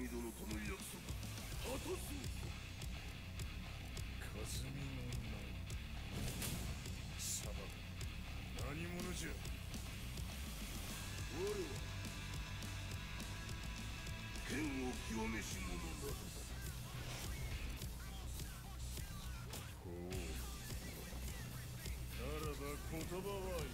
ミ殿との約束果たかの名さば何者じゃ。我は。剣を極めし者なだほうならば言葉は。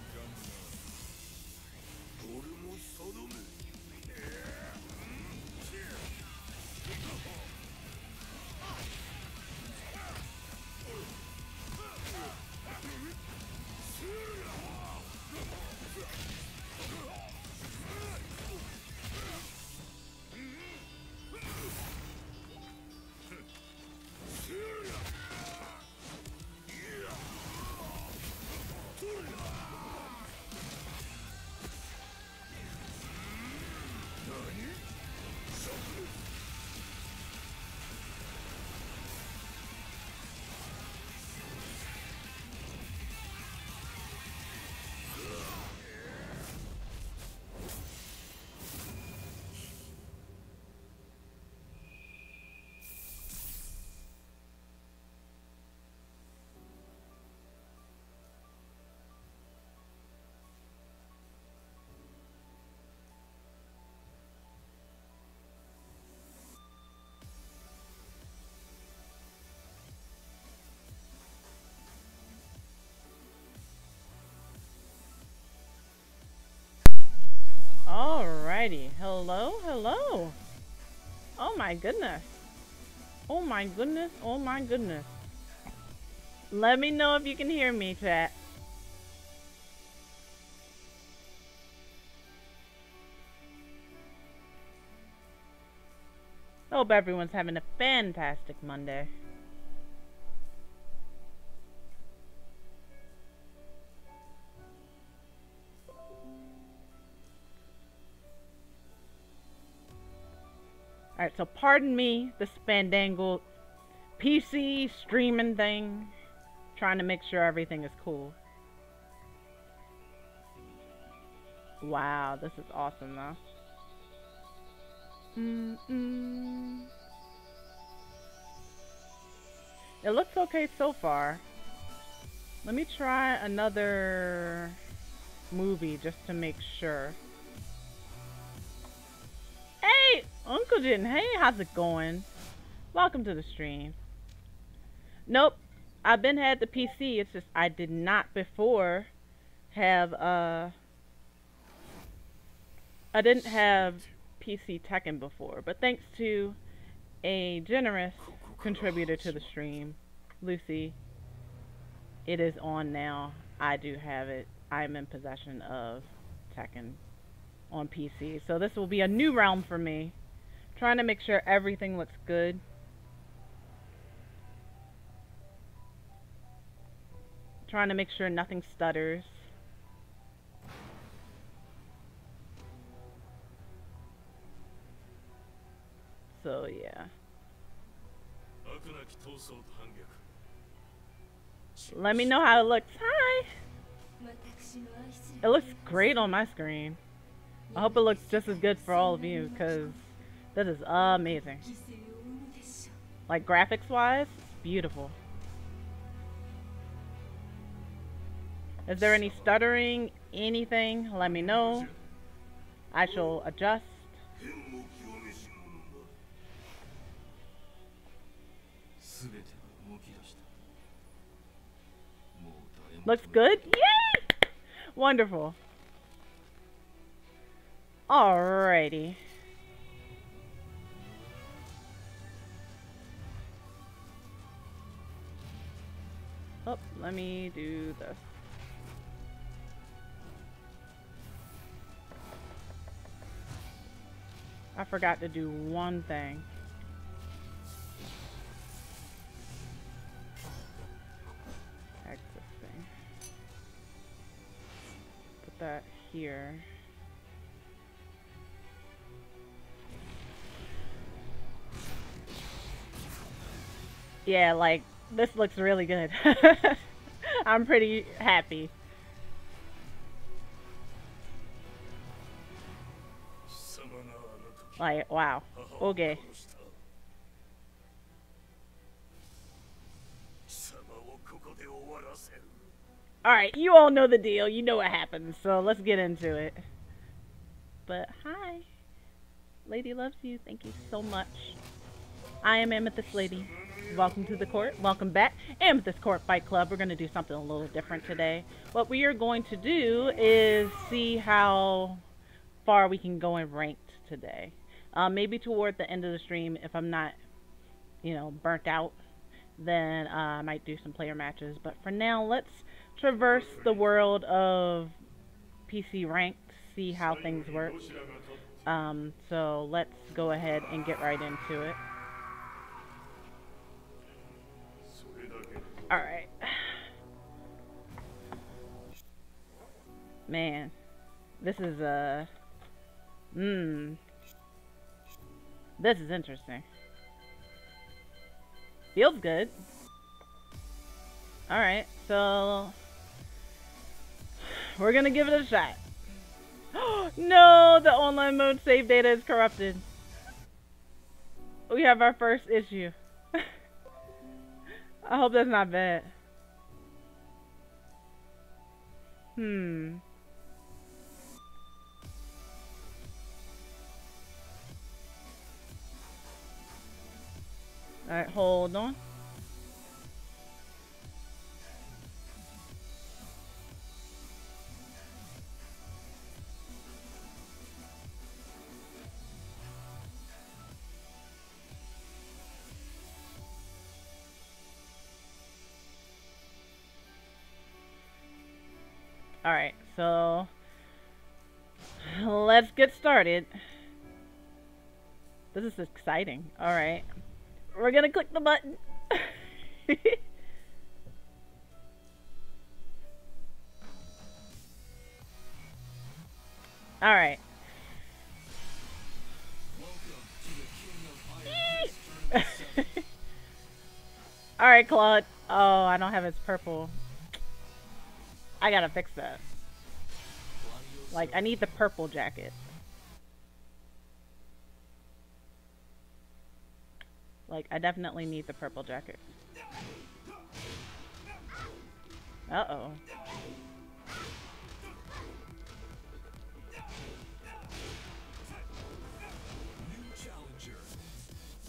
Alrighty. Hello, hello. Oh my goodness. Oh my goodness, oh my goodness. Let me know if you can hear me, chat. Hope everyone's having a fantastic Monday. So pardon me, the spandangled PC streaming thing. Trying to make sure everything is cool. Wow, this is awesome though. Mm -mm. It looks okay so far. Let me try another movie just to make sure. Uncle Jin. Hey, how's it going? Welcome to the stream. Nope, I've been had the PC. It's just I did not before have uh I didn't have PC Tekken before, but thanks to a generous contributor to the stream, Lucy, it is on now. I do have it. I'm in possession of Tekken on PC. So this will be a new realm for me. Trying to make sure everything looks good. Trying to make sure nothing stutters. So yeah. Let me know how it looks. Hi! It looks great on my screen. I hope it looks just as good for all of you, because that is amazing. Like, graphics-wise, beautiful. Is there any stuttering, anything? Let me know. I shall adjust. Looks good? Yay! Wonderful. Alrighty. Oh, let me do this. I forgot to do one thing. Exit thing. Put that here. Yeah, like, this looks really good. I'm pretty happy. Like, wow. Okay. Alright, you all know the deal. You know what happens. So let's get into it. But hi. Lady loves you. Thank you so much. I am Amethyst Lady. Welcome to the court. Welcome back. Amethyst Court Fight Club. We're going to do something a little different today. What we are going to do is see how far we can go in ranked today. Uh, maybe toward the end of the stream, if I'm not, you know, burnt out, then uh, I might do some player matches. But for now, let's traverse the world of PC ranked, see how things work. Um, so let's go ahead and get right into it. Alright. Man. This is, uh... Mmm. This is interesting. Feels good. Alright, so... We're gonna give it a shot. no! The online mode save data is corrupted. We have our first issue. I hope that's not bad. Hmm. Alright, hold on. Alright, so let's get started. This is exciting. Alright. We're gonna click the button. Alright. Alright, Claude. Oh, I don't have his purple. I gotta fix that. Like, I need the purple jacket. Like, I definitely need the purple jacket. Uh-oh.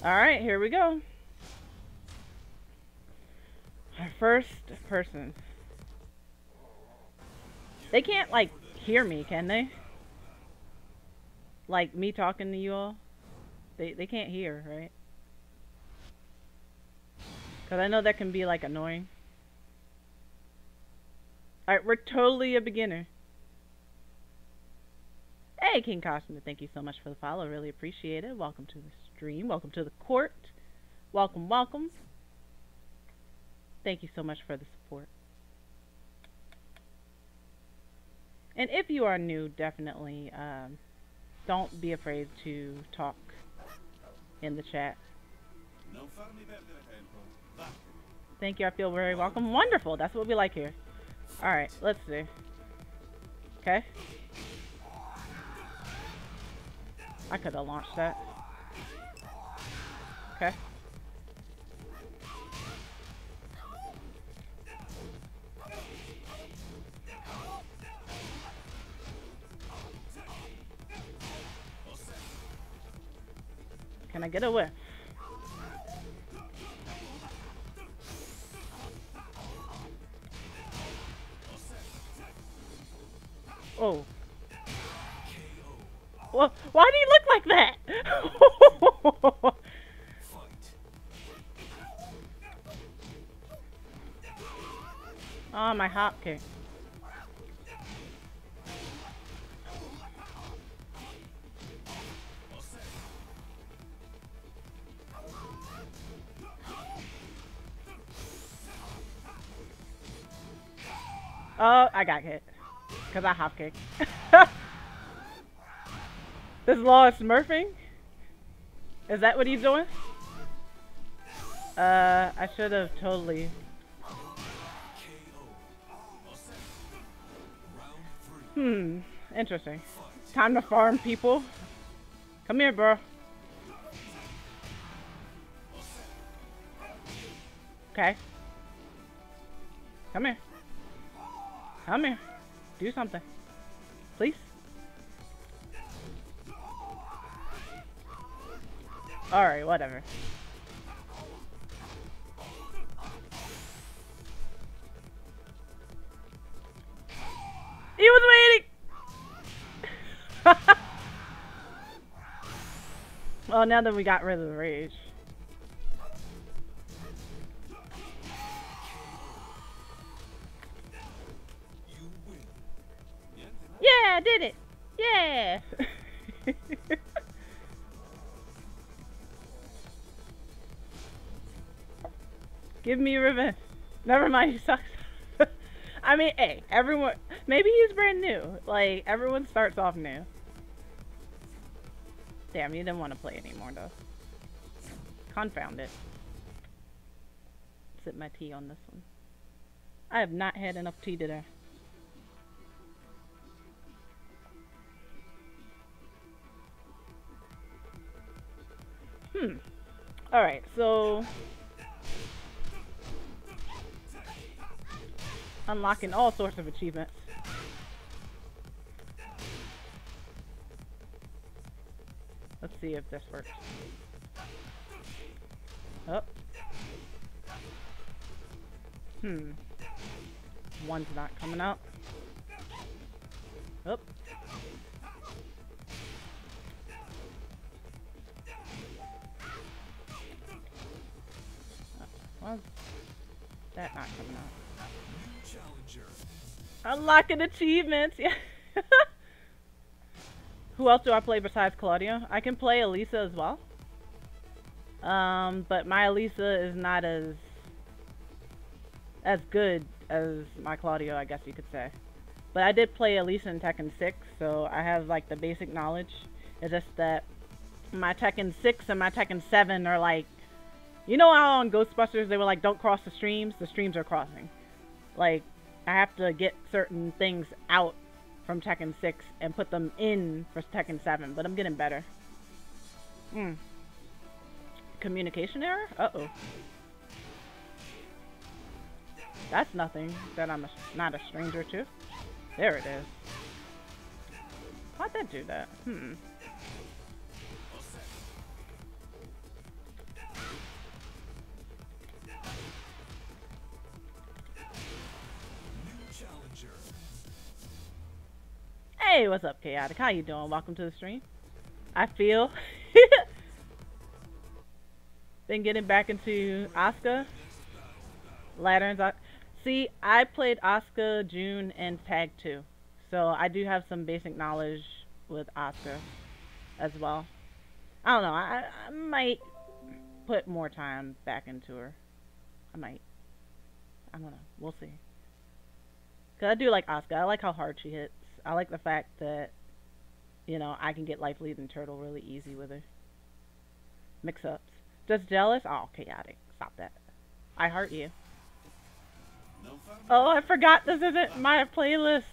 Alright, here we go. Our first person. They can't, like, hear me, can they? Like, me talking to you all? They, they can't hear, right? Because I know that can be, like, annoying. Alright, we're totally a beginner. Hey, King Costumer, thank you so much for the follow. Really appreciate it. Welcome to the stream. Welcome to the court. Welcome, welcome. Thank you so much for the support. And if you are new, definitely um, don't be afraid to talk in the chat. Thank you. I feel very welcome. Wonderful. That's what we like here. All right. Let's see. Okay. I could have launched that. Okay. Can I get away? Oh. Well, why do you look like that? oh, my hop kick. Oh, I got hit. Because I hop kicked. this law is smurfing? Is that what he's doing? Uh, I should have totally... Hmm, interesting. Time to farm people. Come here, bro. Okay. Come here. Come here. Do something. Please. Alright, whatever. He was waiting! well, now that we got rid of the rage. I did it! Yeah! Give me revenge. Never mind, he sucks. I mean, hey, everyone, maybe he's brand new. Like, everyone starts off new. Damn, you didn't want to play anymore, though. Confound it. Sip my tea on this one. I have not had enough tea today. Hmm. Alright, so... Unlocking all sorts of achievements. Let's see if this works. Oh. Hmm. One's not coming out. Oh. Why's that not coming out? Unlocking achievements! Yeah. Who else do I play besides Claudio? I can play Alisa as well. Um, but my Alisa is not as as good as my Claudio, I guess you could say. But I did play Alisa in Tekken 6, so I have like the basic knowledge. It's just that my Tekken 6 and my Tekken 7 are like you know how on Ghostbusters they were like, don't cross the streams? The streams are crossing. Like, I have to get certain things out from Tekken 6 and put them in for Tekken 7, but I'm getting better. Hmm. Communication error? Uh-oh. That's nothing that I'm a, not a stranger to. There it is. How'd that do that? Hmm. Hey, what's up, Chaotic? How you doing? Welcome to the stream. I feel been getting back into Asuka. Lanterns. See, I played Asuka, Jun, and Tag 2. So I do have some basic knowledge with Asuka as well. I don't know. I, I might put more time back into her. I might. I don't know. We'll see. Cause I do like Asuka. I like how hard she hits. I like the fact that, you know, I can get life leading turtle really easy with her. Mix ups. Just jealous? Oh, chaotic. Stop that. I heart you. Oh, I forgot this isn't my playlist.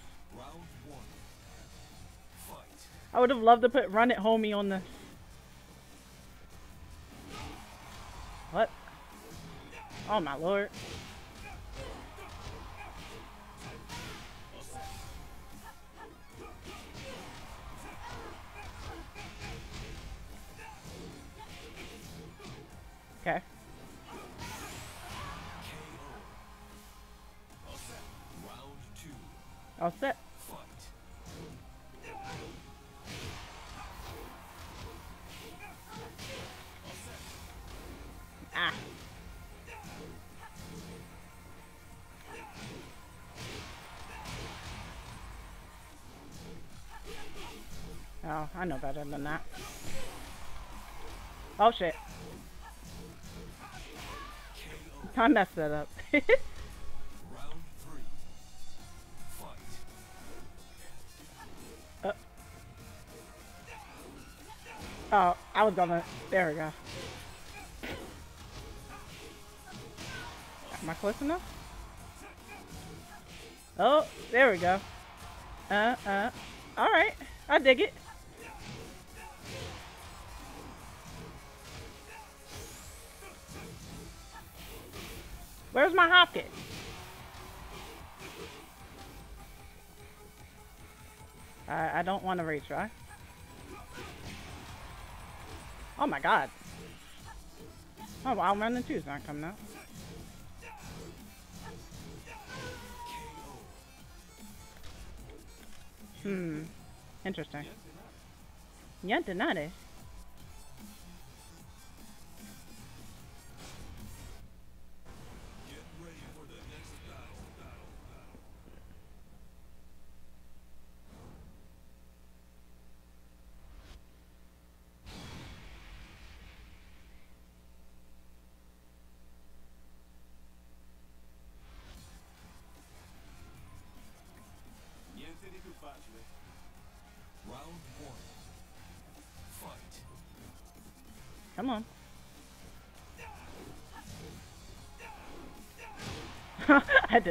I would have loved to put Run It Homie on this. What? Oh my lord. I know better than that. Oh shit. I messed that up. uh. Oh, I was gonna. There we go. Am I close enough? Oh, there we go. Uh, uh. Alright. I dig it. Want to retry. Oh my god. Oh, Wild Man 2 is not coming out. Hmm. Interesting. Niente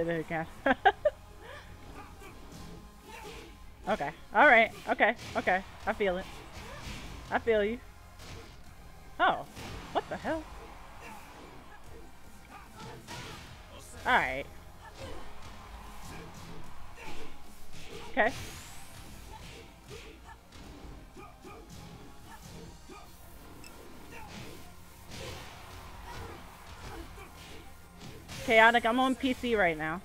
it again. okay. Alright. Okay. Okay. I feel it. I feel you. Oh. What the hell? Alright. Okay. Chaotic, I'm on PC right now.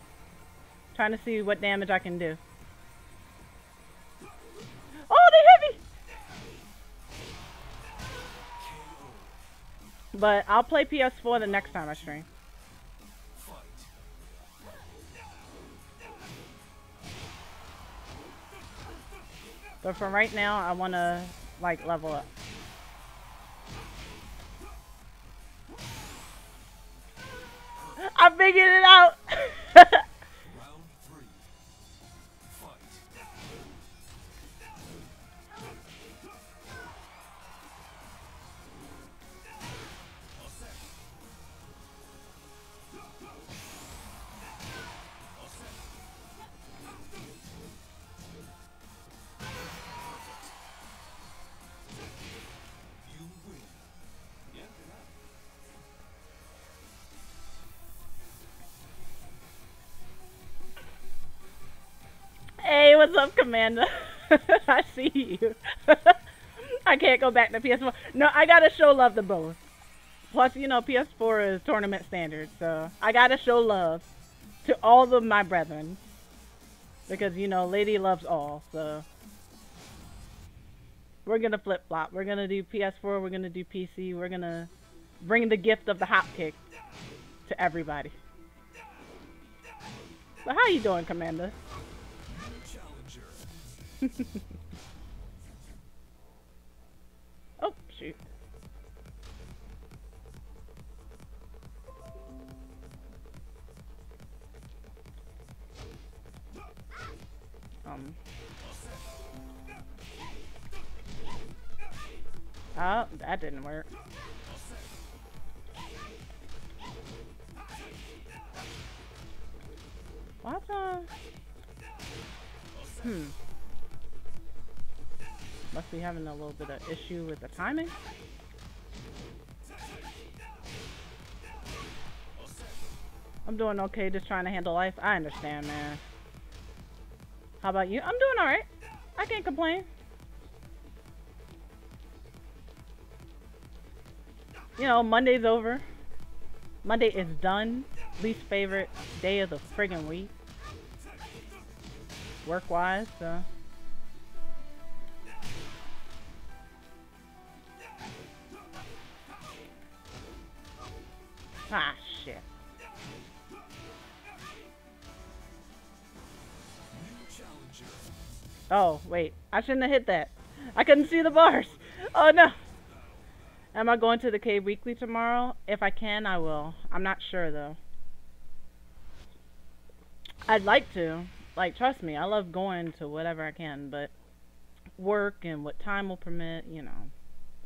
Trying to see what damage I can do. Oh, they hit me! But I'll play PS4 the next time I stream. But for right now, I want to, like, level up. Commander? I see you. I can't go back to PS4. No, I gotta show love to both. Plus, you know, PS4 is tournament standard, so I gotta show love to all of my brethren. Because, you know, Lady loves all, so. We're gonna flip flop. We're gonna do PS4, we're gonna do PC, we're gonna bring the gift of the hop kick to everybody. So, how you doing, Commander? Oh, shoot. Um. Oh, that didn't work. What the? Hmm. Must be having a little bit of issue with the timing. I'm doing okay, just trying to handle life. I understand, man. How about you? I'm doing alright. I can't complain. You know, Monday's over. Monday is done. Least favorite day of the friggin' week. Work wise, so. Oh, wait. I shouldn't have hit that. I couldn't see the bars. Oh, no. Am I going to the cave weekly tomorrow? If I can, I will. I'm not sure, though. I'd like to. Like, trust me, I love going to whatever I can, but work and what time will permit, you know.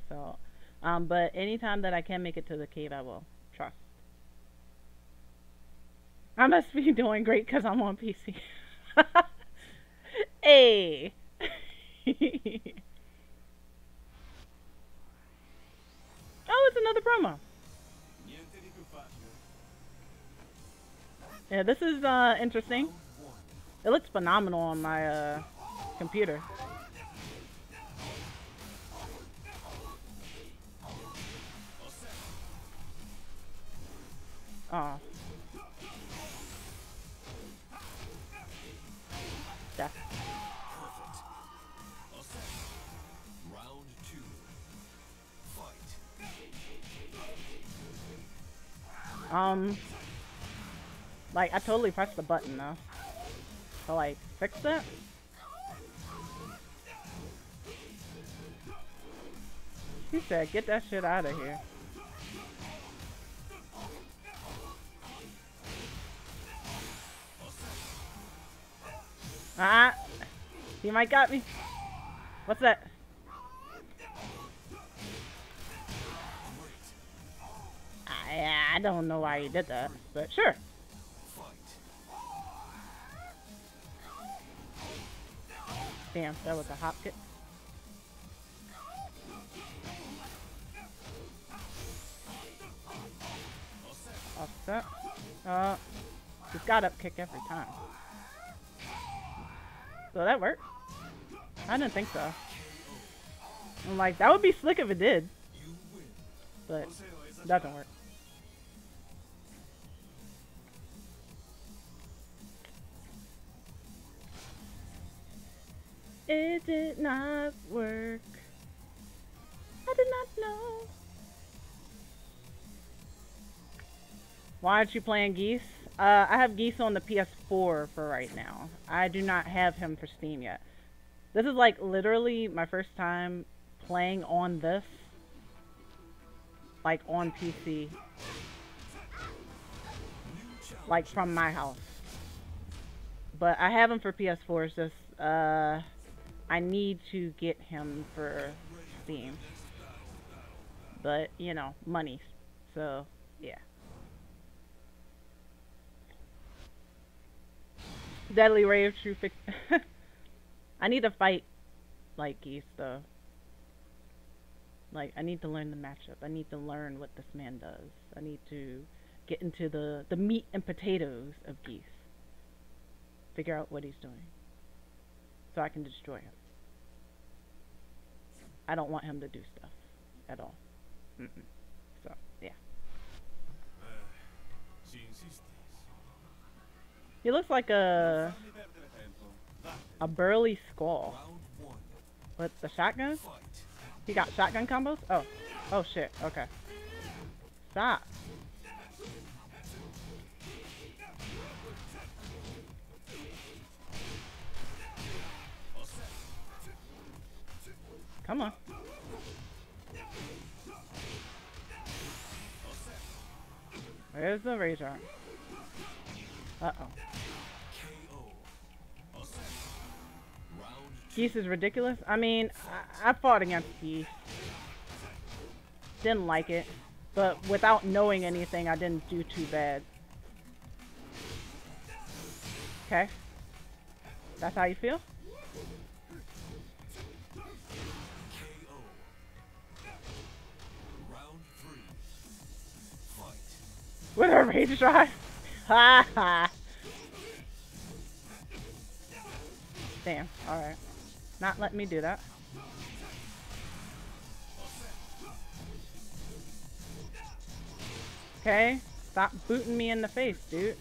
So, um, but anytime that I can make it to the cave, I will. Trust. I must be doing great because I'm on PC. hey. oh, it's another promo. Yeah, this is uh, interesting. It looks phenomenal on my uh, computer. Oh. Um, like, I totally pressed the button, though. To, like, fix it? He said, get that shit out of here. Ah! He might got me. What's that? I, don't know why he did that, but sure. Damn, that was a hop kick. Offset. Uh, he's got up kick every time. So that worked. I didn't think so. I'm like, that would be slick if it did. But it doesn't work. It did not work. I did not know. Why aren't you playing Geese? Uh, I have Geese on the PS4 for right now. I do not have him for Steam yet. This is like literally my first time playing on this. Like on PC. Like from my house. But I have him for PS4. It's just, uh, I need to get him for Steam. But, you know, money. So, yeah. Deadly Ray of True Fix. I need to fight like Geese though. Like I need to learn the matchup. I need to learn what this man does. I need to get into the the meat and potatoes of Geese. Figure out what he's doing. So I can destroy him. I don't want him to do stuff at all. Mm -mm. So, yeah. He looks like a Fammi perdere tempo. Vattene. a burly skull Round with the shotgun. He got shotgun combos? Oh. Oh shit. Okay. Stop. Come on. Where's the razor? Uh-oh. Geese is ridiculous. I mean, I, I fought against Geese. Didn't like it. But without knowing anything, I didn't do too bad. Okay. That's how you feel? With a rage drive? Ha ha. Damn, alright. Not letting me do that. Okay, stop booting me in the face, dude.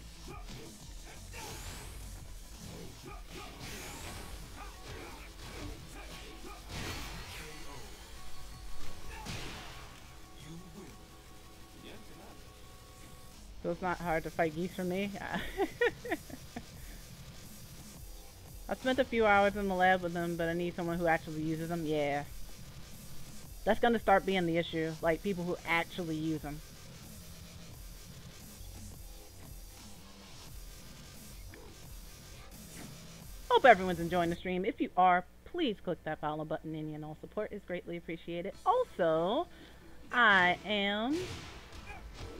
So it's not hard to fight geese for me. I spent a few hours in the lab with them, but I need someone who actually uses them. Yeah. That's gonna start being the issue. Like, people who actually use them. Hope everyone's enjoying the stream. If you are, please click that follow button. And all support is greatly appreciated. Also, I am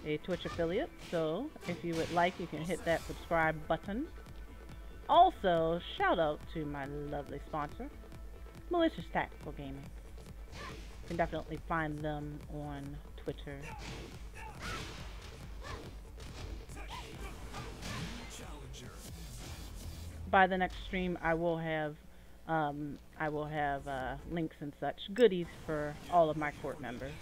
a Twitch affiliate, so if you would like, you can hit that subscribe button. Also, shout out to my lovely sponsor, Malicious Tactical Gaming. You can definitely find them on Twitter. By the next stream, I will have, um, I will have uh, links and such goodies for all of my court members.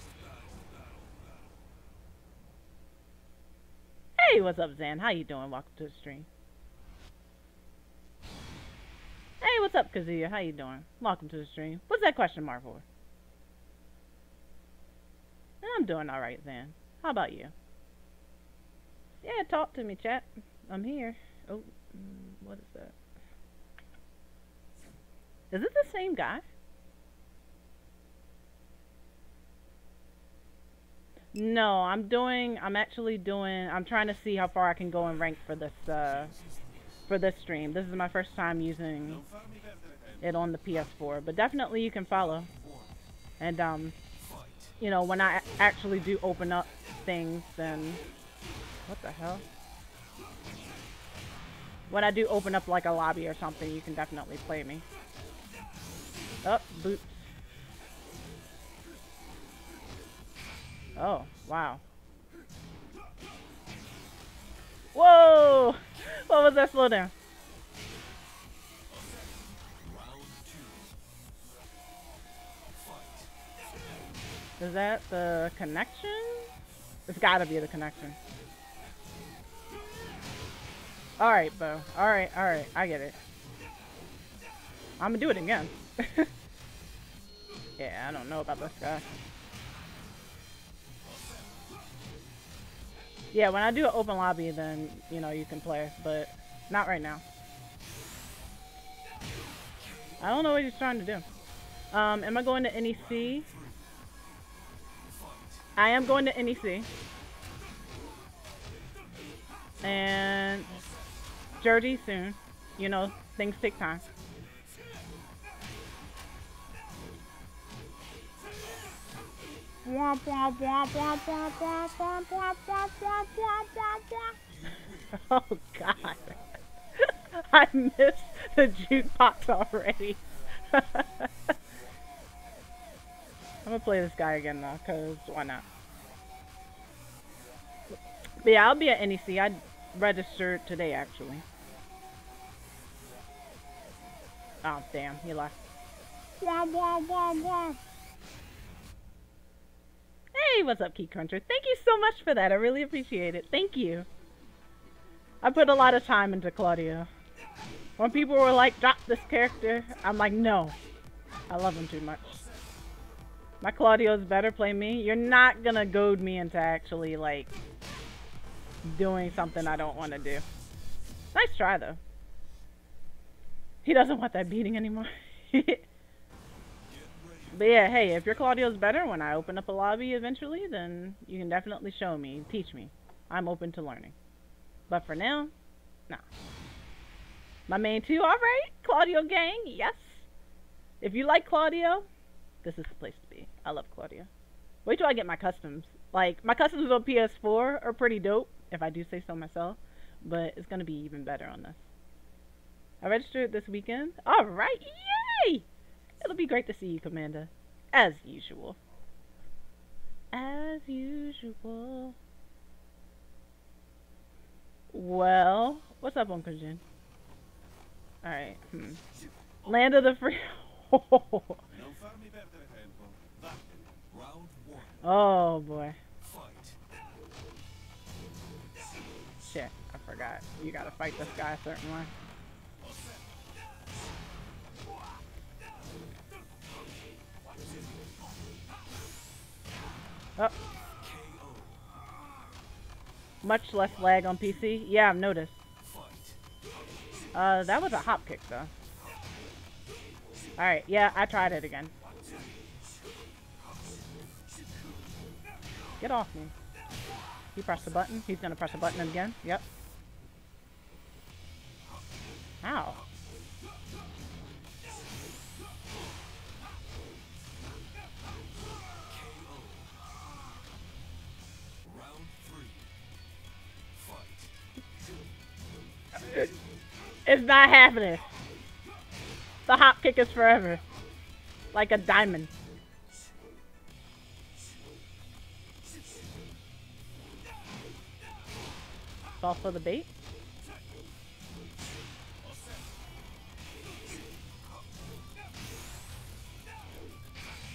Hey, what's up, Zan? How you doing? Welcome to the stream. Hey, what's up, Kazuya? How you doing? Welcome to the stream. What's that question mark for? I'm doing alright, Zan. How about you? Yeah, talk to me, chat. I'm here. Oh, mm, what is that? Is it the same guy? No, I'm doing, I'm actually doing, I'm trying to see how far I can go in rank for this, uh, for this stream. This is my first time using it on the PS4, but definitely you can follow. And, um, you know, when I actually do open up things, then, what the hell? When I do open up like a lobby or something, you can definitely play me. Up, oh. Oh, wow. Whoa! What was that slowdown? Is that the connection? It's gotta be the connection. Alright, Bo. Alright, alright. I get it. I'm gonna do it again. yeah, I don't know about this guy. Yeah, when I do an open lobby, then, you know, you can play, but not right now. I don't know what he's trying to do. Um, am I going to NEC? I am going to NEC. And Jersey soon. You know, things take time. Oh god. I missed the jukebox already. I'm gonna play this guy again though, cause why not? But yeah, I'll be at NEC. I registered today actually. Oh damn, he left. Wah, wah, wah, wah. Hey, what's up, Key Cruncher? Thank you so much for that. I really appreciate it. Thank you. I put a lot of time into Claudio. When people were like, drop this character, I'm like, no. I love him too much. My Claudio's better, play me. You're not gonna goad me into actually, like, doing something I don't want to do. Nice try, though. He doesn't want that beating anymore. but yeah, hey, if your Claudio's better when I open up a lobby eventually, then you can definitely show me, teach me. I'm open to learning. But for now, nah. My main two, alright. Claudio gang, yes. If you like Claudio, this is the place to be. I love Claudio. Wait till I get my customs. Like, my customs on PS4 are pretty dope, if I do say so myself. But it's gonna be even better on this. I registered this weekend. Alright, yay! It'll be great to see you, Commander. As usual. As usual. Well, what's up, Uncle Jin? Alright, hmm. Land of the free. Oh boy. Shit, I forgot. You gotta fight this guy a certain way. Oh, much less lag on PC. Yeah, I've noticed. Uh, that was a hop kick though. Alright, yeah, I tried it again. Get off me. He pressed the button. He's gonna press the button again. Yep. Ow. It's not happening. The hop kick is forever. Like a diamond. Fall for the bait.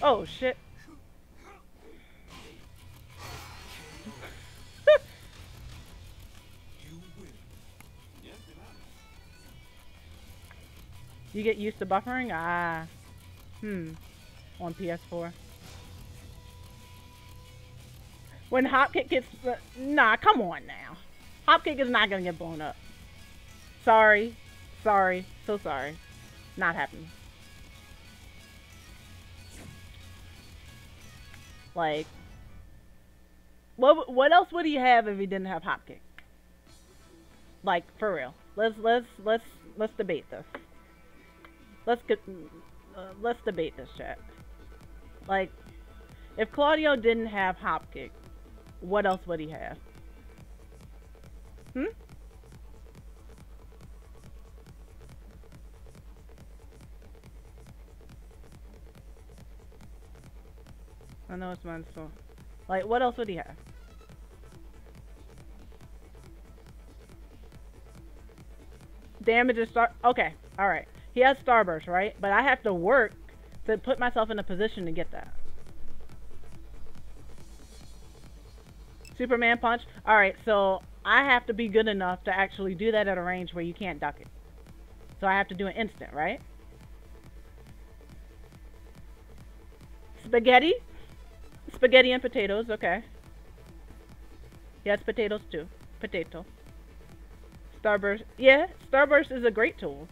Oh shit. You get used to buffering? Ah. Hmm. On PS4. When Hopkick gets... Nah, come on now. Hopkick is not gonna get blown up. Sorry. Sorry. So sorry. Not happening. Like, what what else would he have if he didn't have Hopkick? Like, for real. Let's let's let's let's debate this. Let's get uh, let's debate this chat. Like, if Claudio didn't have Hopkick, what else would he have? Hmm? I know it's so. Like, what else would he have? Damage is star. Okay, alright. He has Starburst, right? But I have to work to put myself in a position to get that. Superman Punch. Alright, so I have to be good enough to actually do that at a range where you can't duck it. So I have to do an instant, right? Spaghetti? Spaghetti and potatoes, okay. Yes, potatoes too. Potato. Starburst. Yeah, Starburst is a great tool.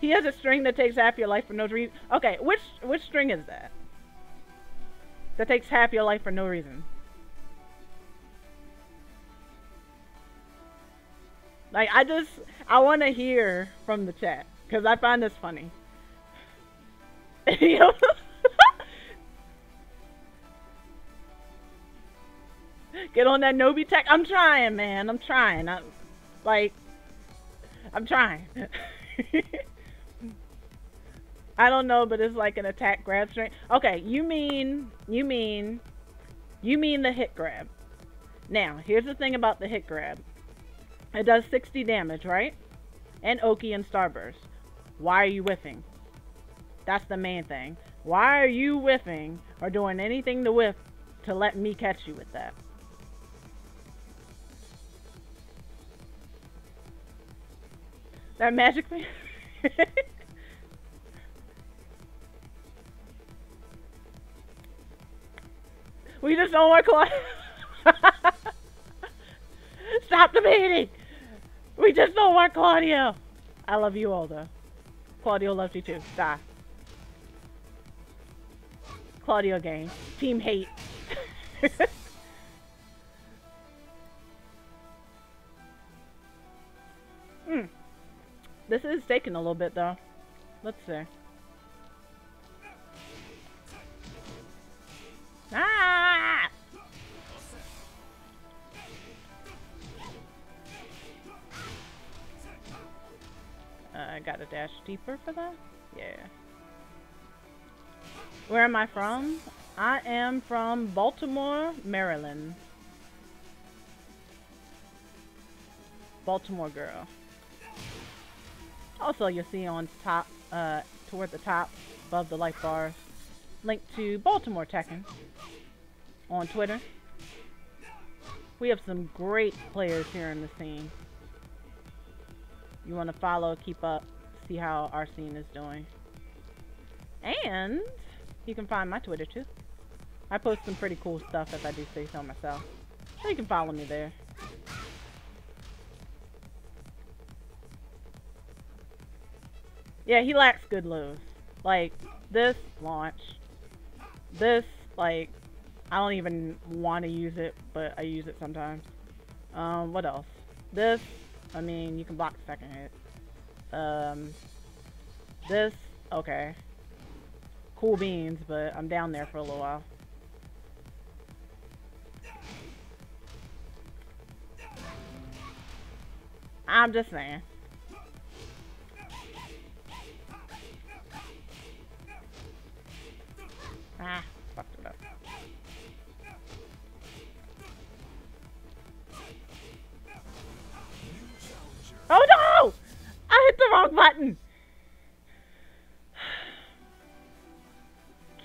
He has a string that takes half your life for no reason. Okay, which which string is that? That takes half your life for no reason. Like, I just, I want to hear from the chat. Because I find this funny. Get on that Nobi tech. I'm trying, man. I'm trying. I'm, like, I'm trying. I don't know, but it's like an attack grab string. Okay, you mean, you mean, you mean the hit grab. Now, here's the thing about the hit grab. It does 60 damage, right? And Oki and Starburst. Why are you whiffing? That's the main thing. Why are you whiffing or doing anything to whiff to let me catch you with that? That magic man? We just don't want Claudio. Stop debating. We just don't want Claudio. I love you all though. Claudio loves you too. Die. Claudio game. Team hate. hmm. This is taking a little bit though. Let's see. Uh, got a dash deeper for that? Yeah. Where am I from? I am from Baltimore, Maryland. Baltimore girl. Also, you'll see on top, uh, toward the top, above the light bars, link to Baltimore Tekken on Twitter. We have some great players here in the scene. You want to follow, keep up, see how our scene is doing. And you can find my Twitter too. I post some pretty cool stuff if I do say so myself. So you can follow me there. Yeah, he lacks good lows. Like, this launch. This, like, I don't even want to use it, but I use it sometimes. Um, what else? This, I mean, you can block second hit. Um, this, okay. Cool beans, but I'm down there for a little while. I'm just saying. Ah, fucked it up. Oh no! Hit the wrong button!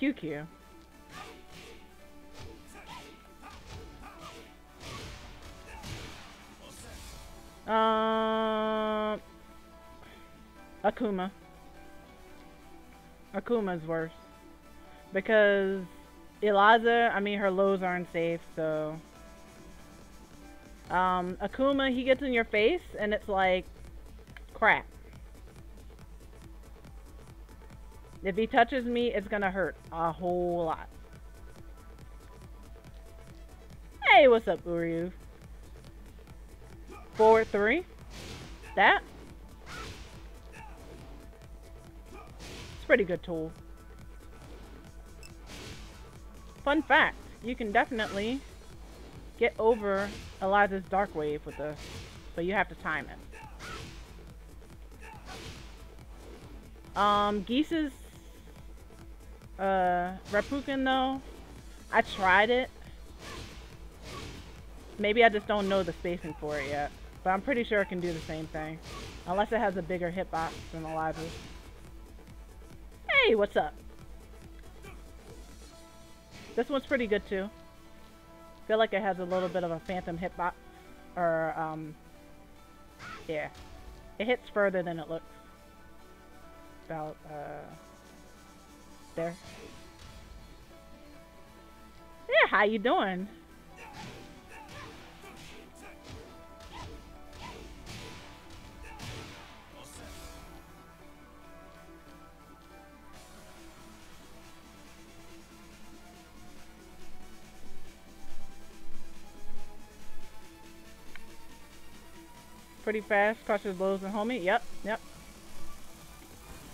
QQ. Um, Akuma. Akuma's worse. Because Eliza, I mean, her lows aren't safe, so... Um, Akuma, he gets in your face, and it's like... Crap. If he touches me, it's gonna hurt a whole lot. Hey, what's up, Uryu? Forward three. That. It's a pretty good tool. Fun fact, you can definitely get over Eliza's Dark Wave with this, but you have to time it. Um, Geese's uh, Reppuken though, I tried it. Maybe I just don't know the spacing for it yet. But I'm pretty sure it can do the same thing. Unless it has a bigger hitbox than Eliza's. Hey, what's up? This one's pretty good too. Feel like it has a little bit of a phantom hitbox. Or, um, yeah. It hits further than it looks. About, uh, there. Yeah, how you doing? Pretty fast, crushes blows and homie. Yep, yep.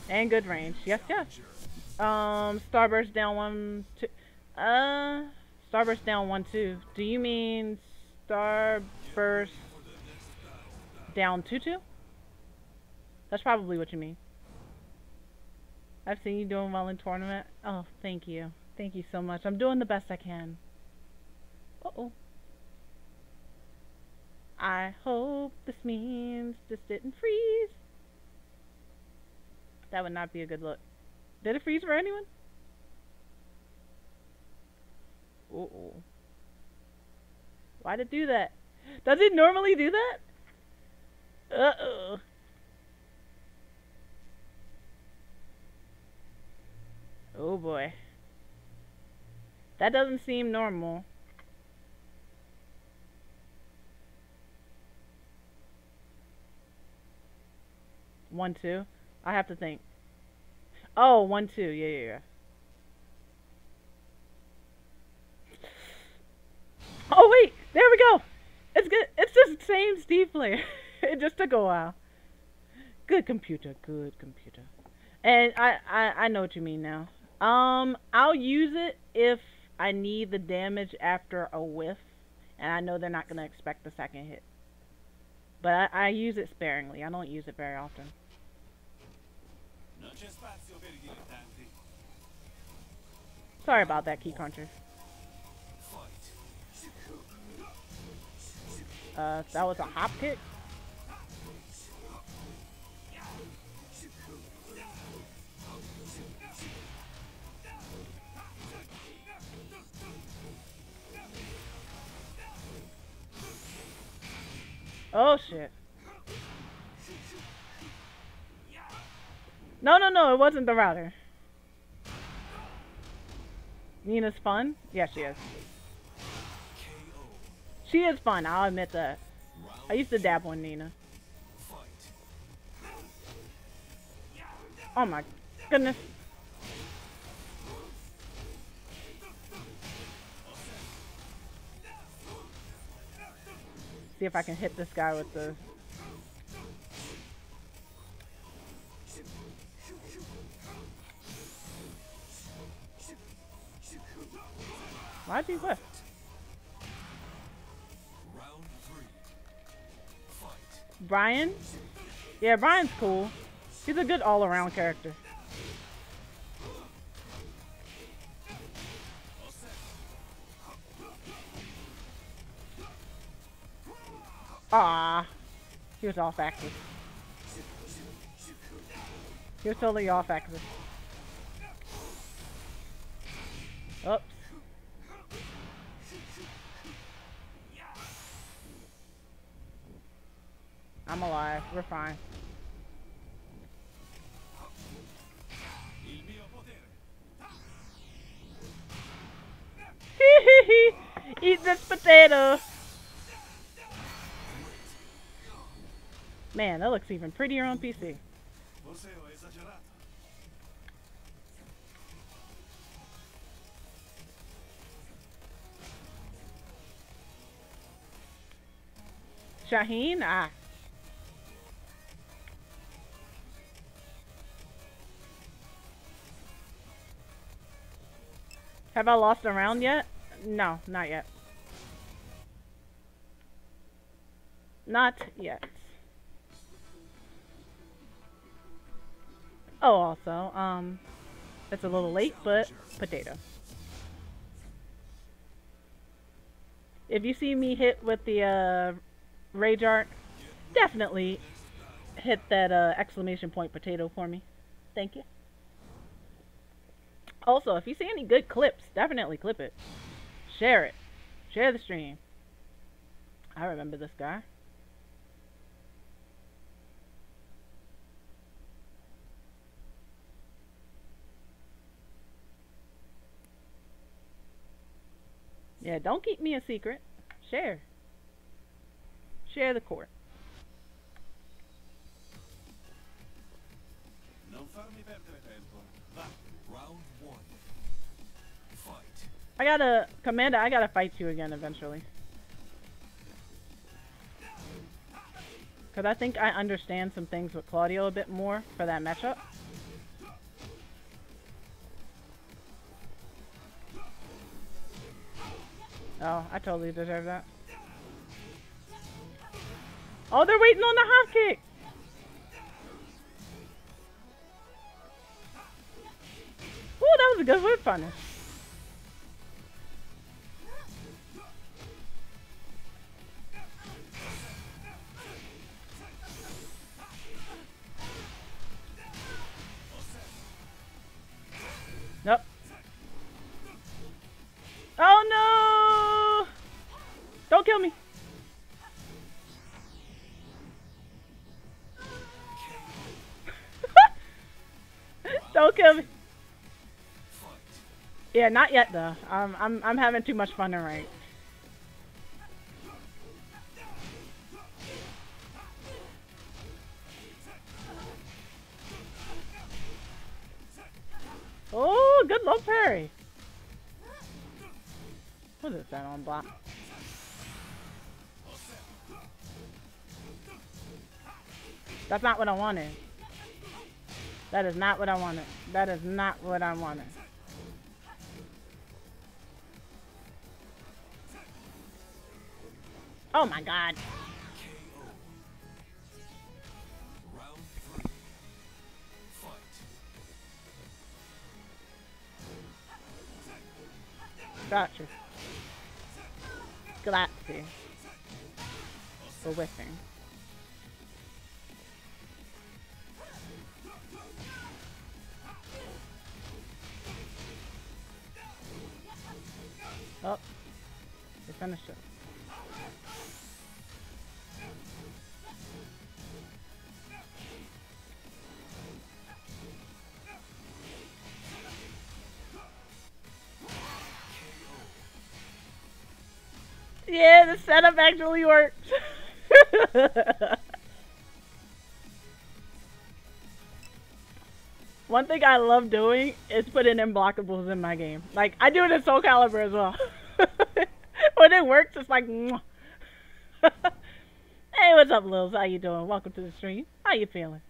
And good range. Yes, yes. Um, Starburst down one, two. Uh, Starburst down one, two. Do you mean Starburst down two, two? That's probably what you mean. I've seen you doing well in tournament. Oh, thank you. Thank you so much. I'm doing the best I can. Uh-oh. I hope this means this didn't freeze. That would not be a good look. Did it freeze for anyone? Uh oh. Why'd it do that? Does it normally do that? Uh-oh. Oh boy. That doesn't seem normal. One, two. I have to think. Oh, one, two. Yeah, yeah, yeah. Oh, wait. There we go. It's good. It's the same Steve player. it just took a while. Good computer. Good computer. And I, I, I know what you mean now. Um, I'll use it if I need the damage after a whiff. And I know they're not going to expect the second hit. But I, I use it sparingly. I don't use it very often. Sorry about that, key cruncher. Uh, that was a hop kick? Oh shit. No, no, no, it wasn't the router. Nina's fun? Yeah, she is. She is fun, I'll admit that. I used to dabble in Nina. Oh my goodness. See if I can hit this guy with the Why'd he left? Bryan? Yeah, Bryan's cool. He's a good all-around character. Ah, he was off axis. He was totally off axis. Oops. I'm alive. We're fine. Eat this potato. Man, that looks even prettier on PC. Shaheen? Ah. Have I lost a round yet? No, not yet. Not yet. Oh, also, um, it's a little late, but potato. If you see me hit with the, uh, Rage Art, definitely hit that, uh, exclamation point potato for me. Thank you. Also, if you see any good clips, definitely clip it. Share it. Share the stream. I remember this guy. Yeah, don't keep me a secret. Share. Share the court. I gotta, Commander, I gotta fight you again eventually. Because I think I understand some things with Claudio a bit more for that matchup. Oh, I totally deserve that. Oh, they're waiting on the hop kick! Ooh, that was a good whip punish. Don't kill me. Fight. Yeah, not yet though. I'm I'm I'm having too much fun tonight. Oh, good low parry. What is that on block? That's not what I wanted. That is not what I wanted. That is not what I wanted. Oh my god. Gotcha. Grazie. For whiffing. Setup actually worked. One thing I love doing is putting unblockables in my game. Like, I do it in Soul Calibur as well. when it works, it's like. Hey, what's up, Lils? How you doing? Welcome to the stream. How you feeling?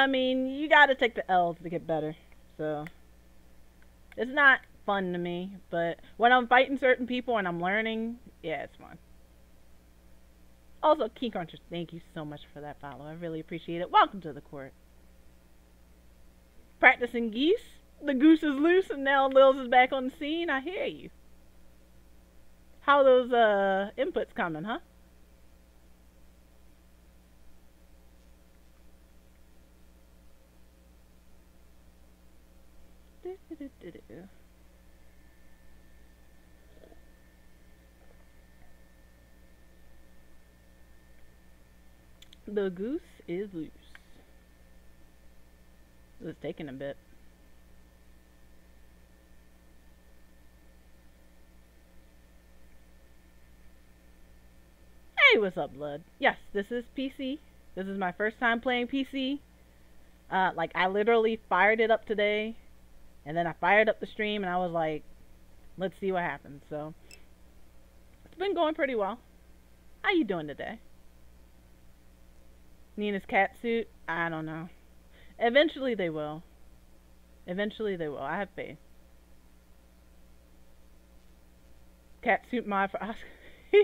I mean, you gotta take the L's to get better. So, it's not fun to me, but when I'm fighting certain people and I'm learning, yeah, it's fun. Also, Key Cruncher, thank you so much for that follow. I really appreciate it. Welcome to the court. Practicing geese. The goose is loose and now Lils is back on the scene. I hear you. How those uh inputs coming, huh? The goose is loose. It's taking a bit. Hey, what's up, Blood? Yes, this is PC. This is my first time playing PC. Uh, like, I literally fired it up today, and then I fired up the stream, and I was like, let's see what happens. So, it's been going pretty well. How you doing today? Nina's cat suit? I don't know. Eventually they will. Eventually they will. I have faith. Cat suit mod for Oscar.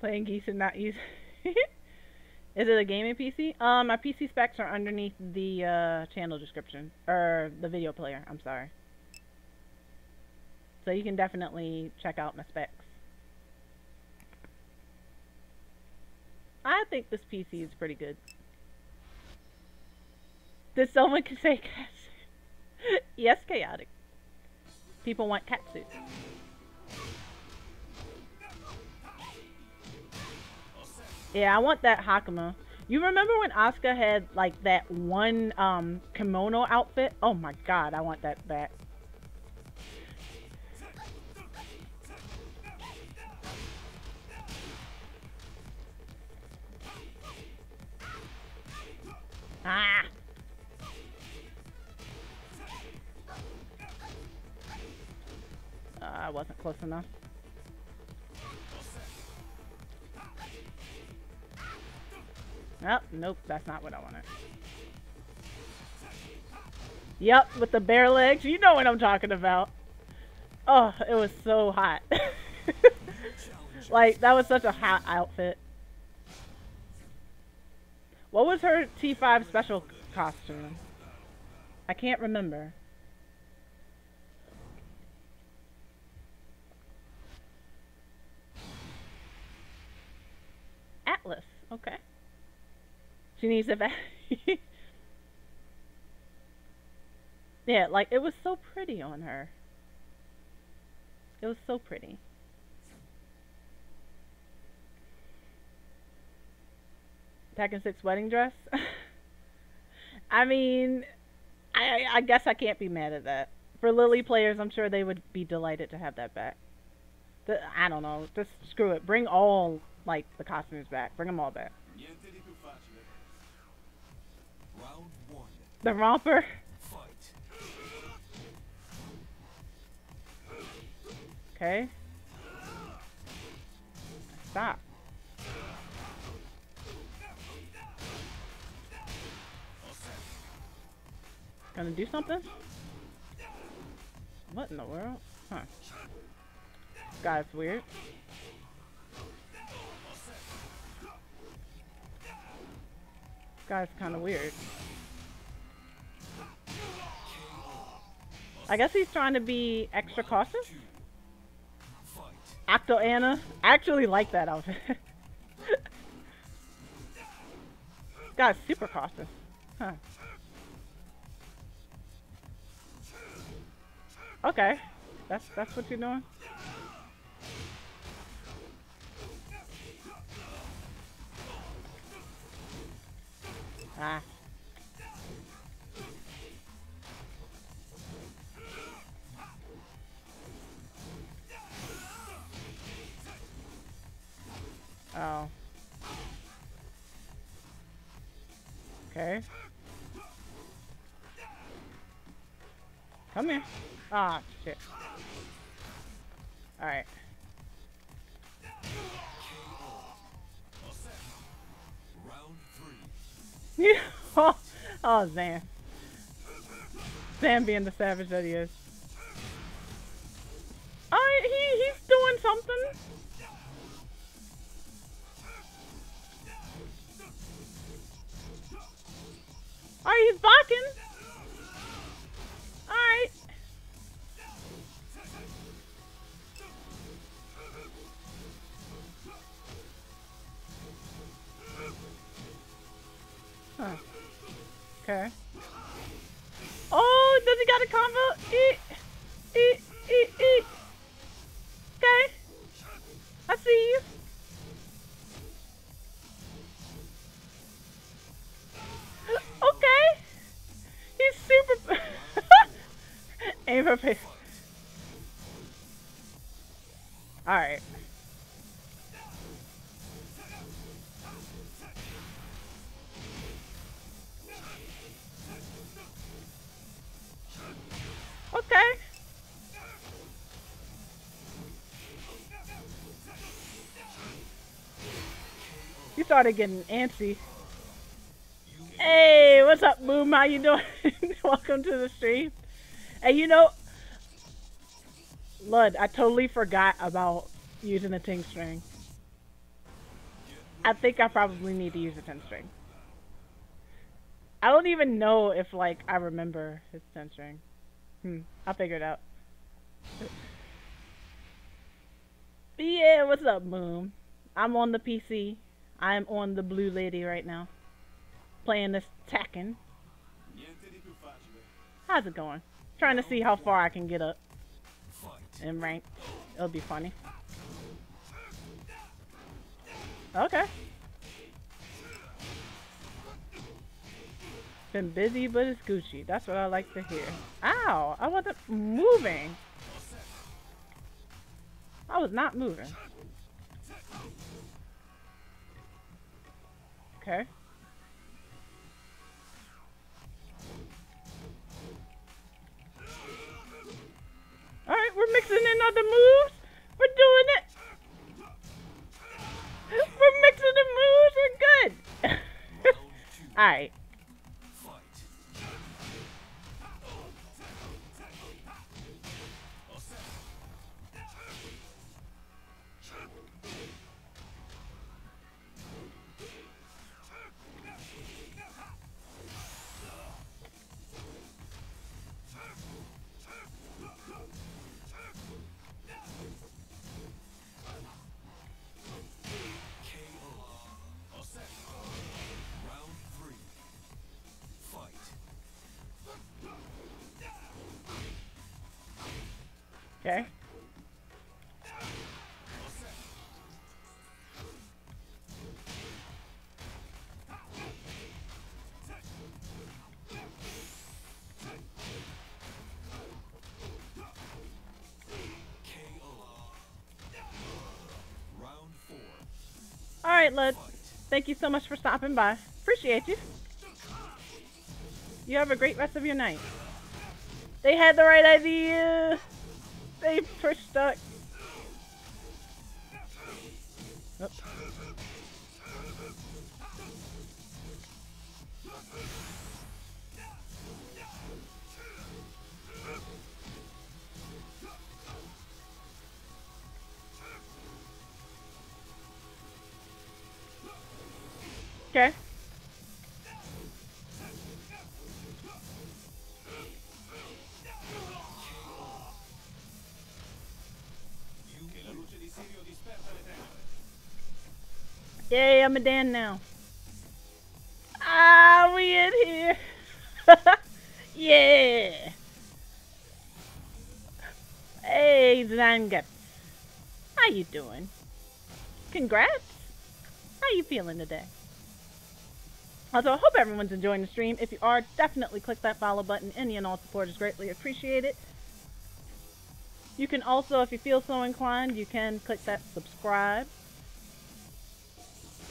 Playing geese and not use. Is it a gaming PC? Um, my PC specs are underneath the uh, channel description or the video player. I'm sorry. So you can definitely check out my specs. I think this PC is pretty good. Did someone can say yes, chaotic. People want cat suit. Yeah, I want that Hakama. You remember when Asuka had like that one um, kimono outfit? Oh my god, I want that back. Ah! Uh, I wasn't close enough. Oh, nope, that's not what I wanted. Yep, with the bare legs. You know what I'm talking about. Oh, it was so hot. like, that was such a hot outfit. What was her T5 special costume? I can't remember. Atlas. Okay. She needs a back. yeah, like it was so pretty on her. It was so pretty. 6 wedding dress? I mean, I, I guess I can't be mad at that. For Lili players, I'm sure they would be delighted to have that back. The, I don't know. Just screw it. Bring all, like, the costumes back. Bring them all back. The romper. Okay. Stop. Gonna do something? What in the world? Huh. Guy's weird. Guy's kind of weird. I guess he's trying to be extra cautious. Octo Anna. I actually like that outfit. Guy's super cautious. Huh. Okay. That's that's what you're doing? Ah. Oh. Okay. Come here. Ah, shit. Alright. Oh, Zan. Zan being the savage that he is. Oh, he, he's doing something. Alright, he's blocking. Okay. Oh, does he got a combo? Eat, eat, eat, eat. Okay. I see you. Okay. He's super. Aim for face. All right. Okay. You started getting antsy. Hey, what's up, Boom? How you doing? Welcome to the stream. Hey, you know, Lud, I totally forgot about using a 10 string. I think I probably need to use a 10 string. I don't even know if, like, I remember his 10 string. Hmm, I'll figure it out. Yeah, what's up, Boom? I'm on the PC. I'm on the Blue Lady right now. Playing this di. How's it going? Trying to see how far I can get up in rank. It'll be funny. Okay. Been busy, but it's Gucci. That's what I like to hear. Ow! I wasn't moving. I was not moving. Okay. Alright, we're mixing in other moves. We're doing it. We're mixing the moves. We're good. Alright. Alright, Lud. Thank you so much for stopping by. Appreciate you. You have a great rest of your night. They had the right idea. They push Yay, I'm a Dan now. Ah, we in here. yeah. Hey, Zangat. How you doing? Congrats. How you feeling today? Also, I hope everyone's enjoying the stream. If you are, definitely click that follow button. Any and all support is greatly appreciated. You can also, if you feel so inclined, you can click that subscribe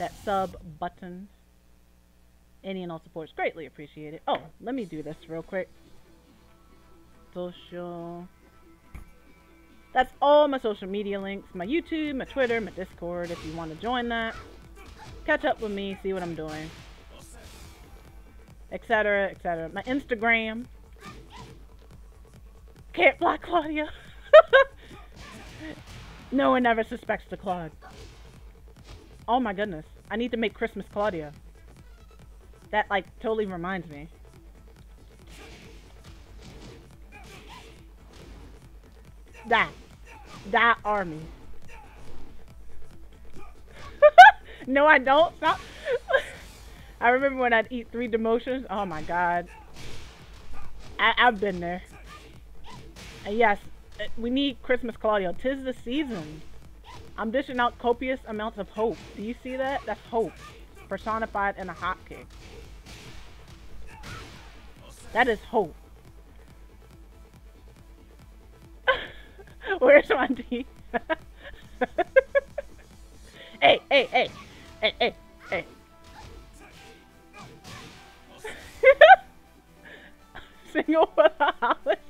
that sub button. Any and all support is greatly appreciated. Oh, let me do this real quick. Social. That's all my social media links. My YouTube, my Twitter, my Discord if you want to join that. Catch up with me, see what I'm doing. Etc, etc. My Instagram. Can't block Claudia. no one ever suspects the Claude. Oh my goodness. I need to make Christmas Claudia. That like totally reminds me. That. That army. no, I don't. Stop. I remember when I'd eat three demotions. Oh my god. I, I've been there. And yes, uh, we need Christmas Claudia. Tis the season. I'm dishing out copious amounts of hope. Do you see that? That's hope. Personified in a hotcake. That is hope. Where's my D? hey, hey, hey, hey, hey, hey. Single for the holiday.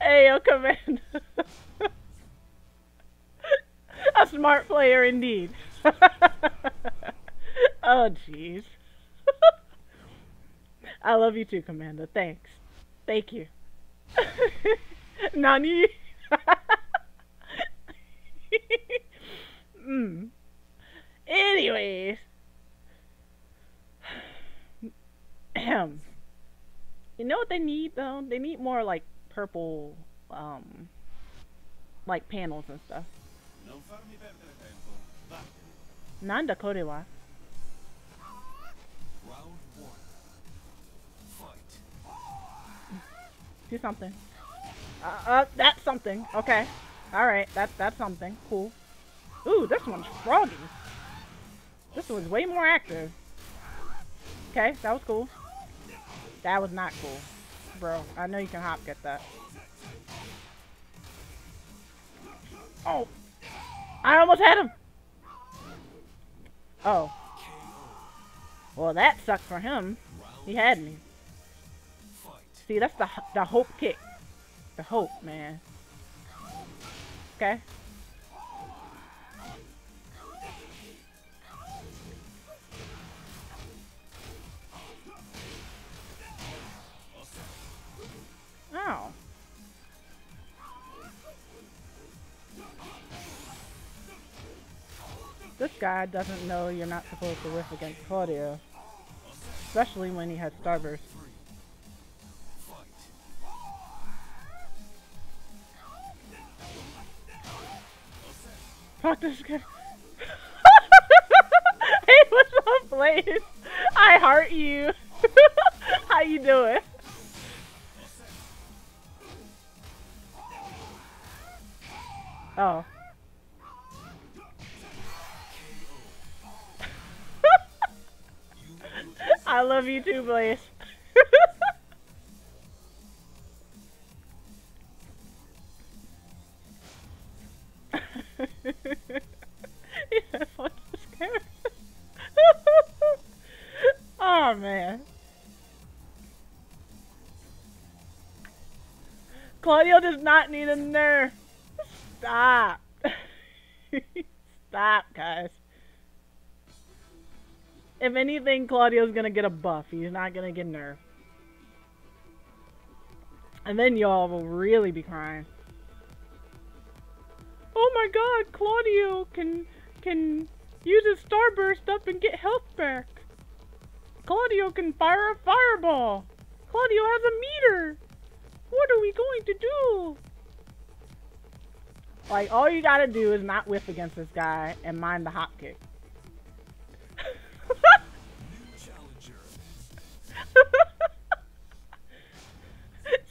Yo, command. A smart player indeed. oh, jeez. I love you too, Commander. Thanks. Thank you. Nani? mm. Anyways. You know what they need though? They need more like purple, um, like panels and stuff. Nanda korewa. Do something. Uh, uh, that's something. Okay. Alright, that, that's something. Cool. Ooh, this one's froggy. This one's way more active. Okay, that was cool. That was not cool. Bro, I know you can hop get that. Oh! I almost had him! Oh. Well, that sucked for him. He had me. See, that's the the hope kick. The hope, man. Okay. Ow. This guy doesn't know you're not supposed to whiff against Claudio. Especially when he has Starburst. Fuck this guy. hey, what's up, Blaze? I heart you. How you doing? Oh. I love you too, Blaze. oh man. Claudio does not need a nerf. Stop. Stop, guys. If anything, Claudio's gonna get a buff. He's not gonna get nerfed. And then y'all will really be crying. Oh my god, Claudio can can use his starburst up and get health back. Claudio can fire a fireball. Claudio has a meter. What are we going to do? Like, all you gotta do is not whiff against this guy and mind the hop kick.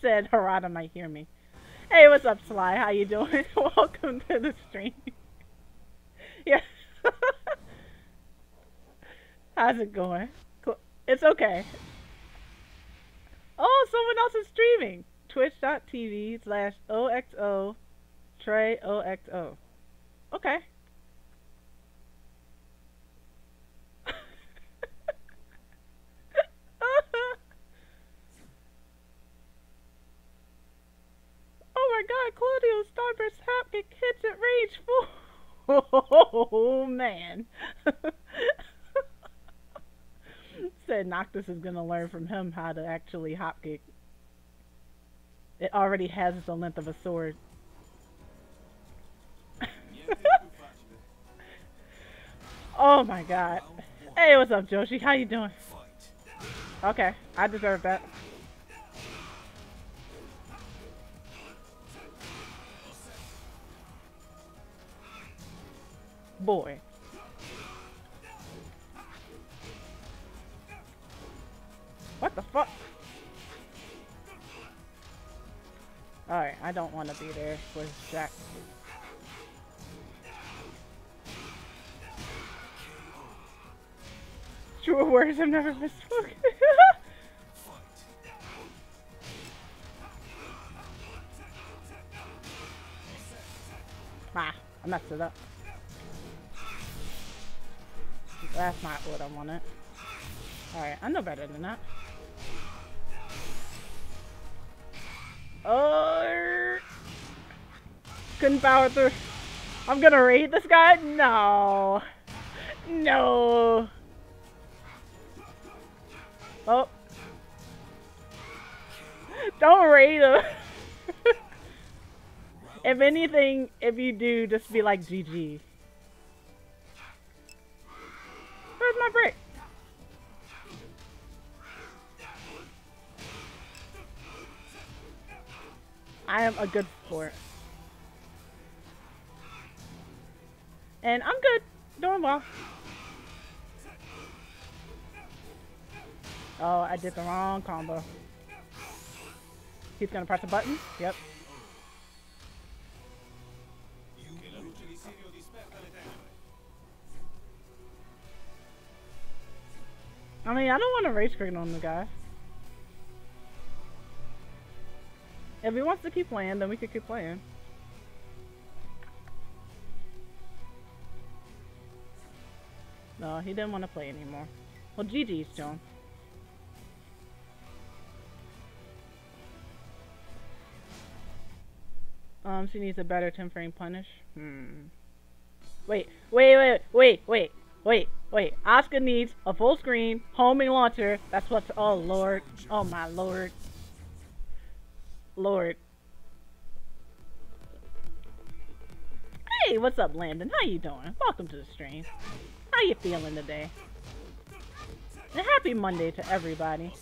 Said Harada might hear me. Hey, what's up, Sly? How you doing? Welcome to the stream. yeah. How's it going? Cool. It's okay. Oh, someone else is streaming. Twitch.tv slash OXO Trey OXO. Okay. Oh my god, Claudio's Starburst Hopkick hits at range four. Oh man. Said Noctis is gonna learn from him how to actually hopkick. It already has the length of a sword. Oh my god. Hey, what's up, Joshi? How you doing? Okay, I deserve that. Boy. What the fuck? Alright, I don't want to be there with Jack. actual words I've never misspoken. ah, I messed it up. That's not what I wanted. Alright, I know better than that. Oh, couldn't power through. I'm gonna raid this guy? No. No. Oh. Don't raid him. if anything, if you do, just be like GG. Where's my brick? I am a good sport. And I'm good. Doing well. Oh, I did the wrong combo. He's gonna press a button? Yep. I mean, I don't want to race screen on the guy. If he wants to keep playing, then we could keep playing. No, he didn't want to play anymore. Well, GG's to Um, she needs a better 10 frame punish. Hmm. Wait, wait, wait, wait, wait, wait, wait. Oscar needs a full screen homing launcher. That's what's. Oh lord. Oh my lord. Lord. Hey, what's up, Landon? How you doing? Welcome to the stream. How you feeling today? And happy Monday to everybody.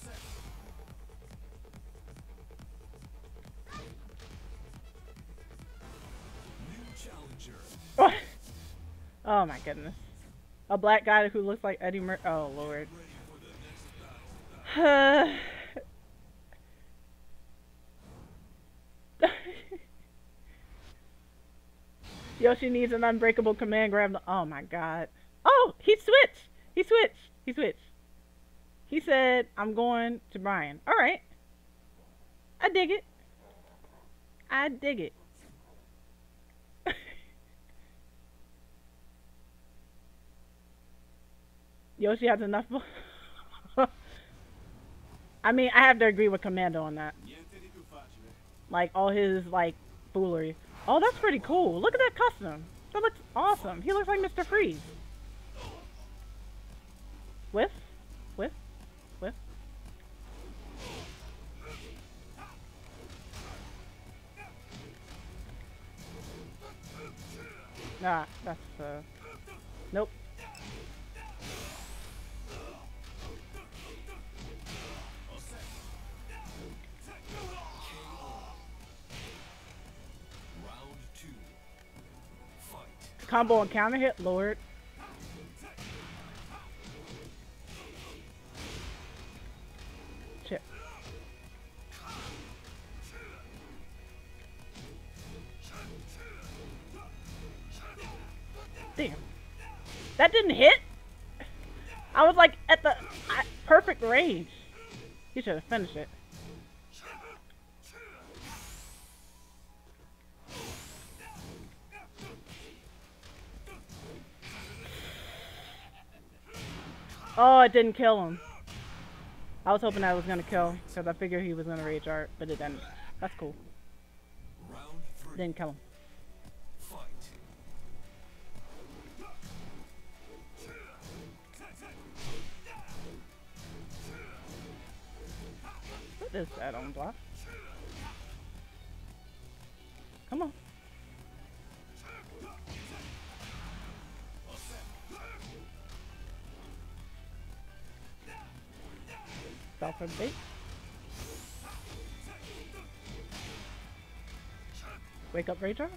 Oh my goodness. A black guy who looks like Eddie Mur- Oh lord. Yoshi needs an unbreakable command grab. Oh my god. Oh, he switched. He switched. He switched. He said, I'm going to Bryan. Alright. I dig it. I dig it. Yoshi has enough. I mean, I have to agree with Commando on that. Like all his like foolery. Oh, that's pretty cool. Look at that custom. That looks awesome. He looks like Mr. Freeze. Whiff, whiff, whiff. Nah, that's uh. Nope. Combo and counter hit, Lord. Shit. Damn. That didn't hit? I was like at the perfect range. You should have finished it. Oh, it didn't kill him. I was hoping that was gonna kill because I figured he was gonna rage art, but it didn't. That's cool. Didn't kill him. Fight. What is that on block? Come on. Stop for bait. Wake up, four.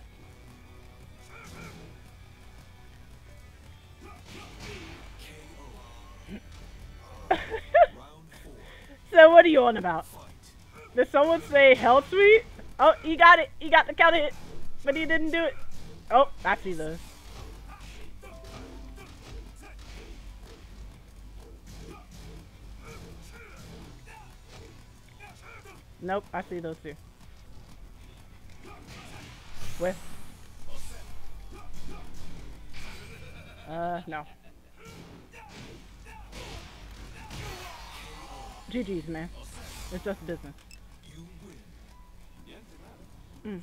So what are you on about? Did someone say hell sweep? Oh, he got it. He got the counter hit, but he didn't do it. Oh, I see those. Nope, I see those two. With Uh, no. GG's, man. It's just business. Mm.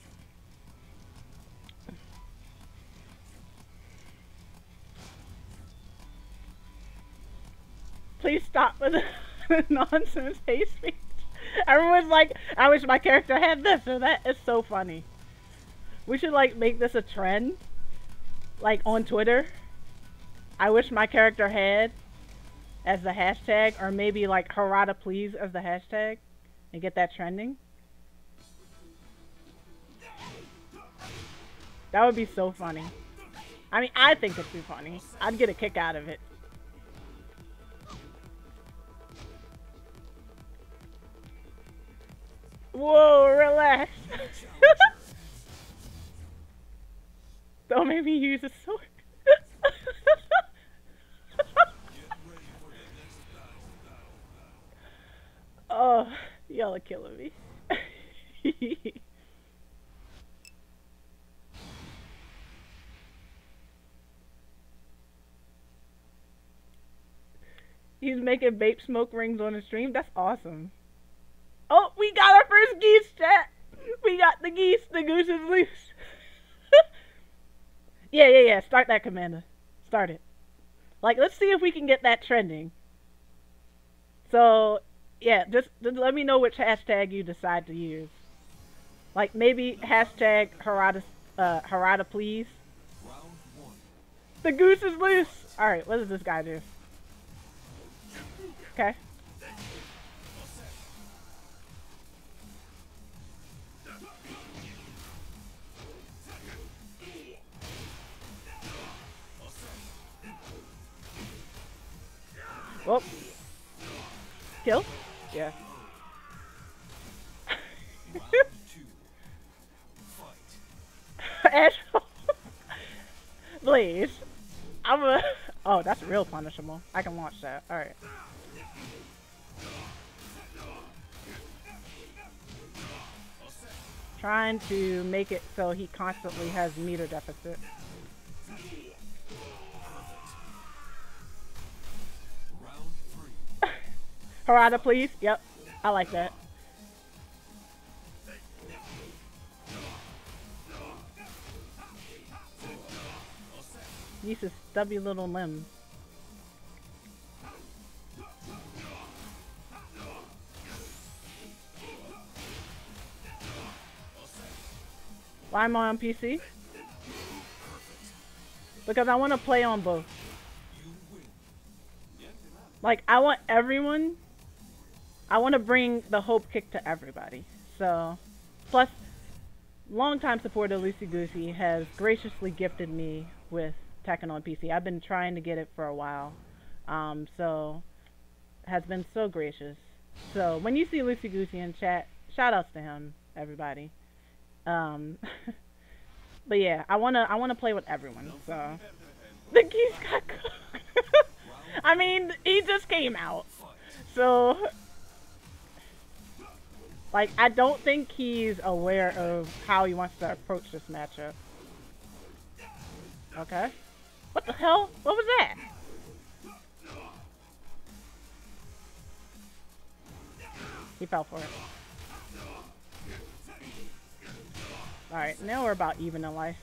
Please stop with the nonsense hate speech. Everyone's like, I wish my character had this or that. It's so funny. We should like make this a trend. Like on Twitter. I wish my character had as the hashtag, or maybe like Harada please as the hashtag and get that trending. That would be so funny. I mean, I think it'd be funny. I'd get a kick out of it. Whoa, relax. Don't make me use a sword. oh, y'all are killing me. He's making vape smoke rings on the stream. That's awesome. Oh, we got our first geese chat. We got the geese. The goose is loose. yeah, yeah, yeah. Start that, Commander. Start it. Like, let's see if we can get that trending. So, yeah, just, just let me know which hashtag you decide to use. Like, maybe hashtag Harada, uh, Harada please. The goose is loose. Alright, what does this guy do? Okay. Whoop. Kill? Yeah. Asshole. Please. I'm a. Oh, that's real punishable. I can watch that. Alright. Trying to make it so he constantly has meter deficit. Harada, please. Yep. I like that. Use his stubby little limbs. Why am I on PC? Because I want to play on both. Like, I want everyone. I want to bring the hope kick to everybody. So, plus, longtime supporter Lucy Goosey has graciously gifted me with Tekken on PC. I've been trying to get it for a while. Um, so, has been so gracious. So, when you see Lucy Goosey in chat, shout outs to him, everybody. Um, but yeah, I wanna I wanna play with everyone. So the geese got cooked. I mean, he just came out, so like I don't think he's aware of how he wants to approach this matchup. Okay. What the hell? What was that? He fell for it. Alright, now we're about even in life.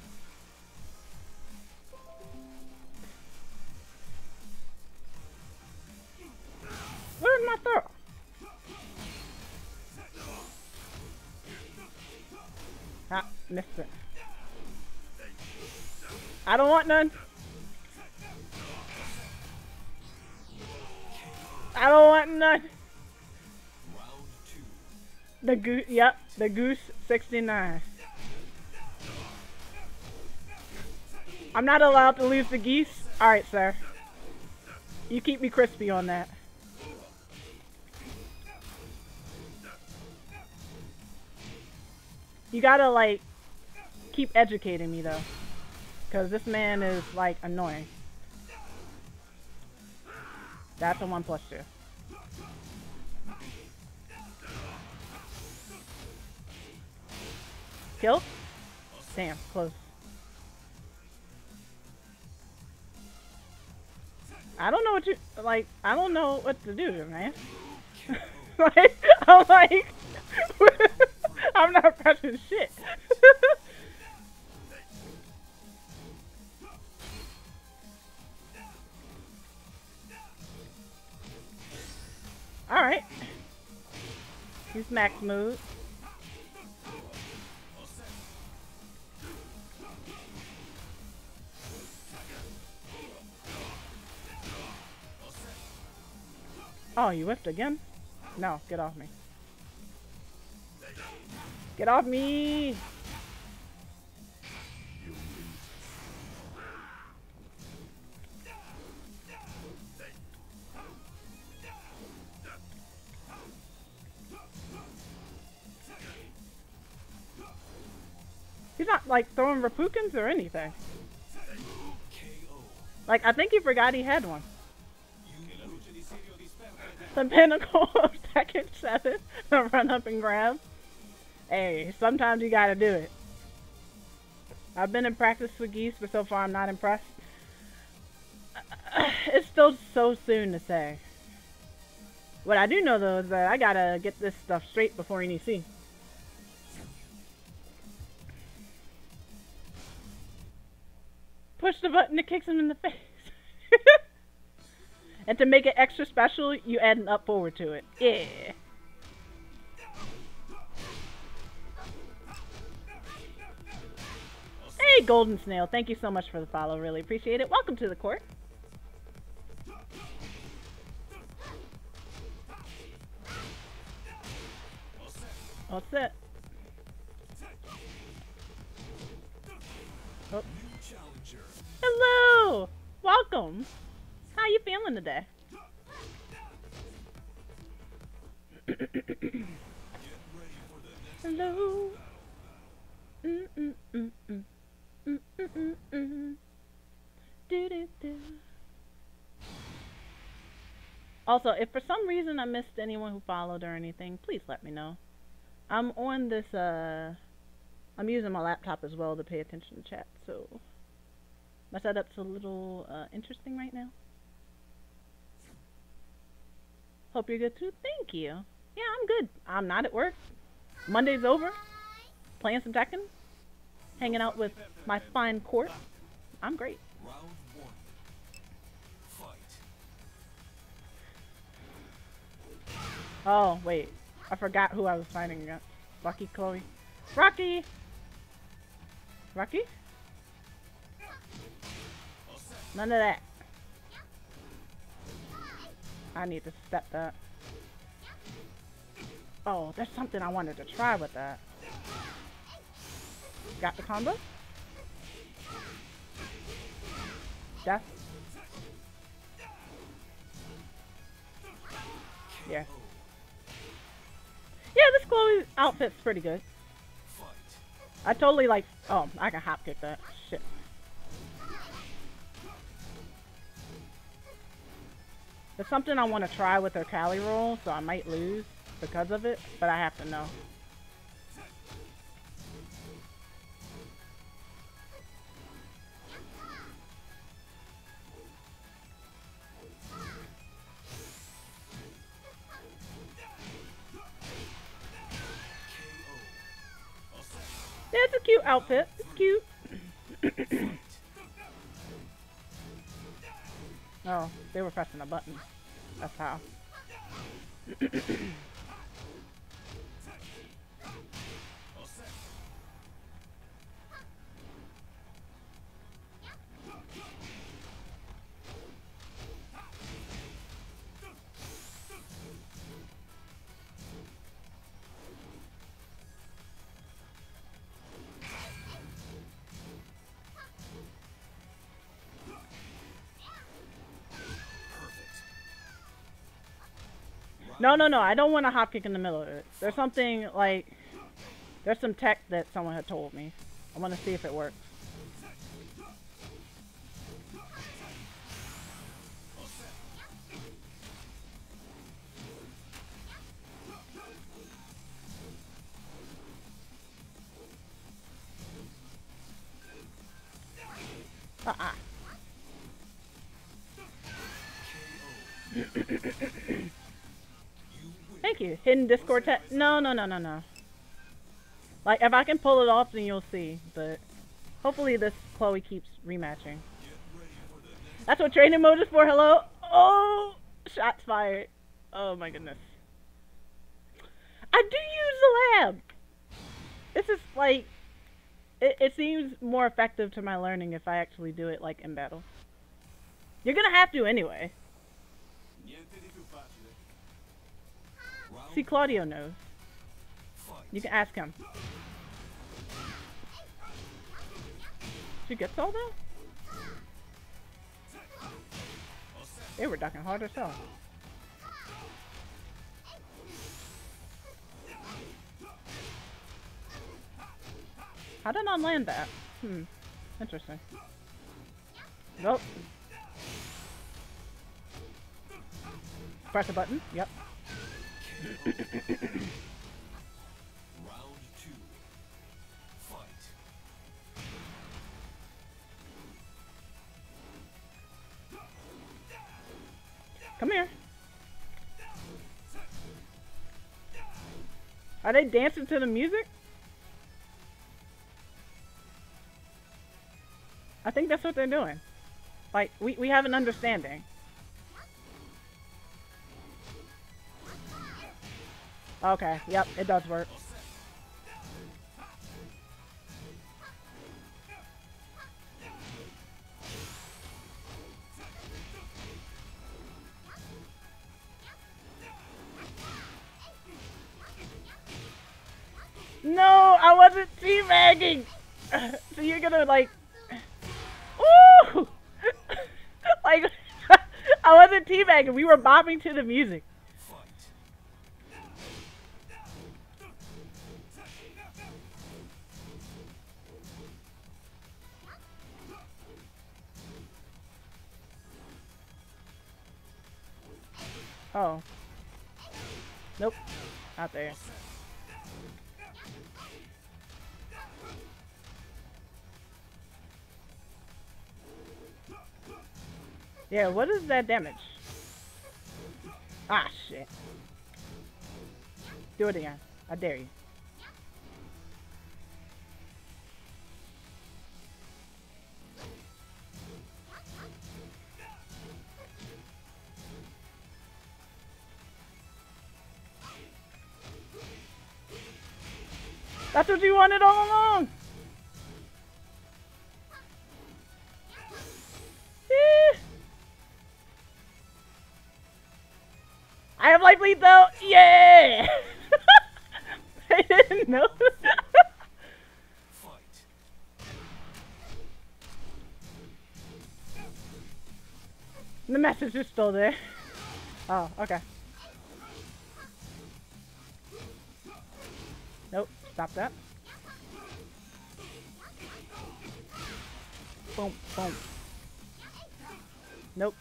Where's my throw? Ah. I don't want none. I don't want none. The goose, yep, the goose 69. I'm not allowed to lose the geese. Alright, sir. You keep me crispy on that. You gotta, like, keep educating me, though. Because this man is, like, annoying. That's a 1 plus 2. Kill? Damn, close. I don't know what you like. I don't know what to do, man. like I'm like I'm not pressing shit. All right. He's max mood. Oh, you whiffed again? No, get off me. Get off me! He's not like throwing Repukins or anything. Like I think he forgot he had one. The pinnacle of Tekken 7. The run up and grab. Hey, sometimes you gotta do it. I've been in practice with geese, but so far I'm not impressed. It's still so soon to say. What I do know though is that I gotta get this stuff straight before NEC. Push the button that kicks him in the face. and to make it extra special, you add an up forward to it. Yeah. Golden Snail. Thank you so much for the follow. Really appreciate it. Welcome to the court. All set. Oh. Hello! Welcome! How you feeling today? Hello. Mm mm mm Also, if for some reason I missed anyone who followed or anything, please let me know. I'm on this uh I'm using my laptop as well to pay attention to chat, so my setup's a little uh, interesting right now. Hope you're good too. Thank you. Yeah, I'm good. I'm not at work. Monday's over. Playing some Tekken. Hanging out with my fine court. I'm great. Oh, wait. I forgot who I was fighting against. Lucky Chloe. Rocky! Rocky? None of that. I need to step that. Oh, there's something I wanted to try with that. Got the combo? Death? Yeah. Yeah, this Chloe outfit's pretty good. I totally like. Oh, I can hop kick that. Shit. There's something I want to try with her Cali roll, so I might lose because of it, but I have to know. Yeah, it's a cute outfit. It's cute. oh, they were pressing a button. That's how. No, no, no. I don't want a hop kick in the middle of it. There's something like there's some tech that someone had told me. I want to see if it works. You uh-uh. win. Thank you. Hidden Discord tech. No, no, no, no, no. Like, if I can pull it off, then you'll see. But hopefully this Chloe keeps rematching. That's what training mode is for. Hello? Oh! Shots fired. Oh my goodness. I do use the lab! This is like. It, it seems more effective to my learning if I actually do it like in battle. You're gonna have to anyway. Niente di più facile. round. See, Claudio knows. You can ask him. She gets all that? They were ducking hard as hell. How did I land that? Hmm. Interesting. Nope. Press a button. Yep. Come here. Are they dancing to the music? I think that's what they're doing. Like, we, we have an understanding. Okay, yep, it does work. No, I wasn't teabagging! so you're gonna, like... Ooh! like, I wasn't teabagging, we were bopping to the music. Oh. Nope. Not there. Yeah, what is that damage? Ah, shit. Do it again. I dare you. That's what you wanted all along! Eh. I have life lead though! Yeah! I didn't know. The message is still there. Oh, okay. Nope, stop that. Boom, boom. Nope.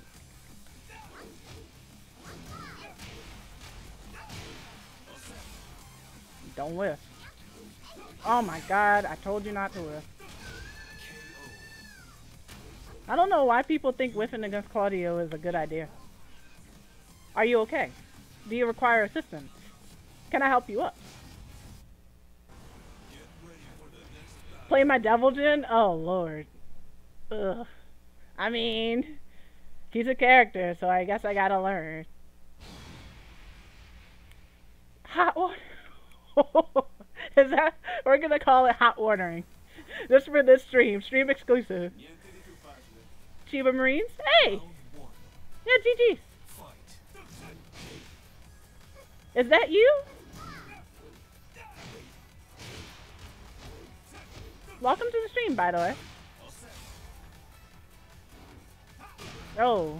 Don't whiff. Oh my god, I told you not to whiff. I don't know why people think whiffing against Claudio is a good idea. Are you okay? Do you require assistance? Can I help you up? Get ready for the next battle. Play my Devil Jin? Oh lord. Ugh. I mean, he's a character, so I guess I gotta learn. Hot water. Is that? We're gonna call it hot watering. Just for this stream, stream exclusive. Chiba Marines. Hey, yeah. Fight. Is that you? Welcome to the stream, by the way. Oh.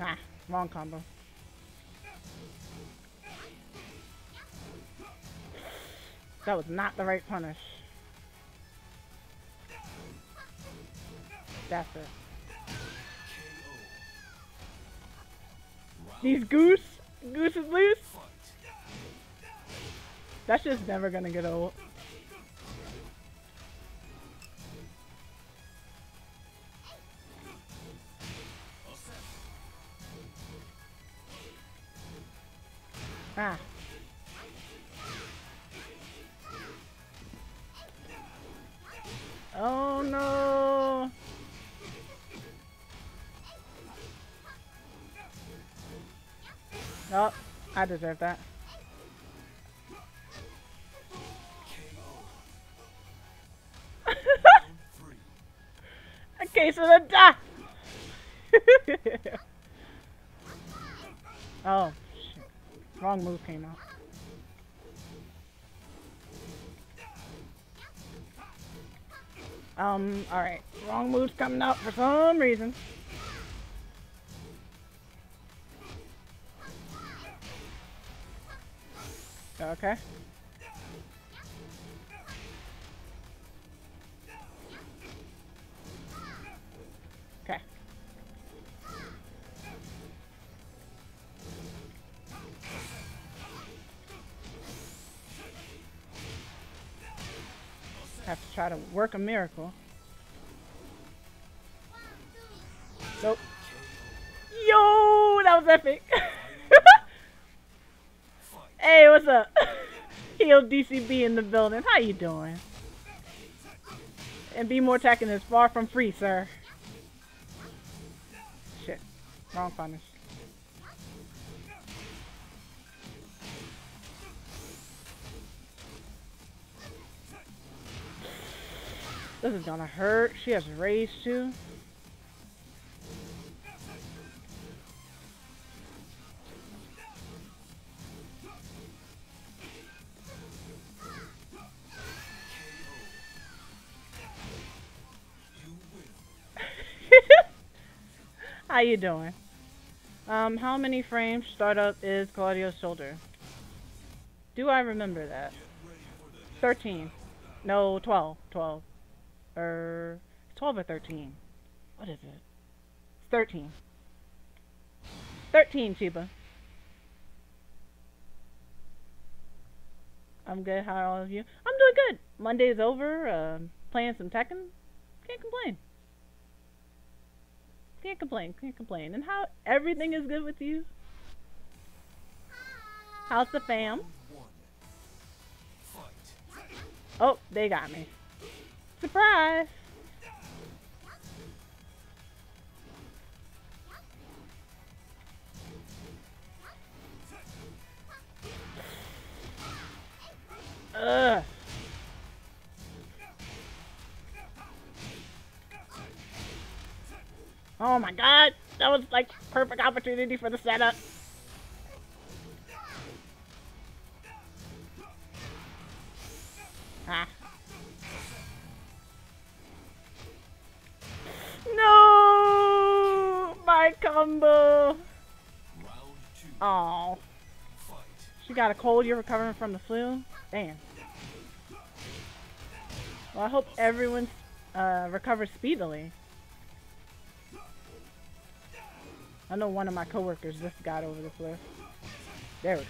Ah, wrong combo. That was not the right punish. That's it. These goose, goose is loose. That's just never gonna get old. I deserve that. Case of the die. oh, shit. Wrong move came out. Um, alright. Wrong move's coming out for some reason. Okay. Okay. Have to try to work a miracle. Heal DCB in the building. How you doing? And be more attacking is far from free, sir. Shit. Wrong punish. This is gonna hurt. She has rage too. How you doing? Um, how many frames startup is Claudio's shoulder? Do I remember that? 13. No, 12. 12. Er, 12 or 13. What is it? It's 13. 13, Chiba. I'm good. How are all of you? I'm doing good. Monday's over. Um, playing some Tekken. Can't complain. Can't complain. Can't complain. And how everything is good with you? How's the fam? Oh, they got me. Surprise! Ugh. Oh my god! That was like perfect opportunity for the setup. Ah. No! My combo! Oh, she got a cold. You're recovering from the flu? Damn. Well, I hope everyone uh, recovers speedily. I know one of my coworkers just got over the flu. There we go.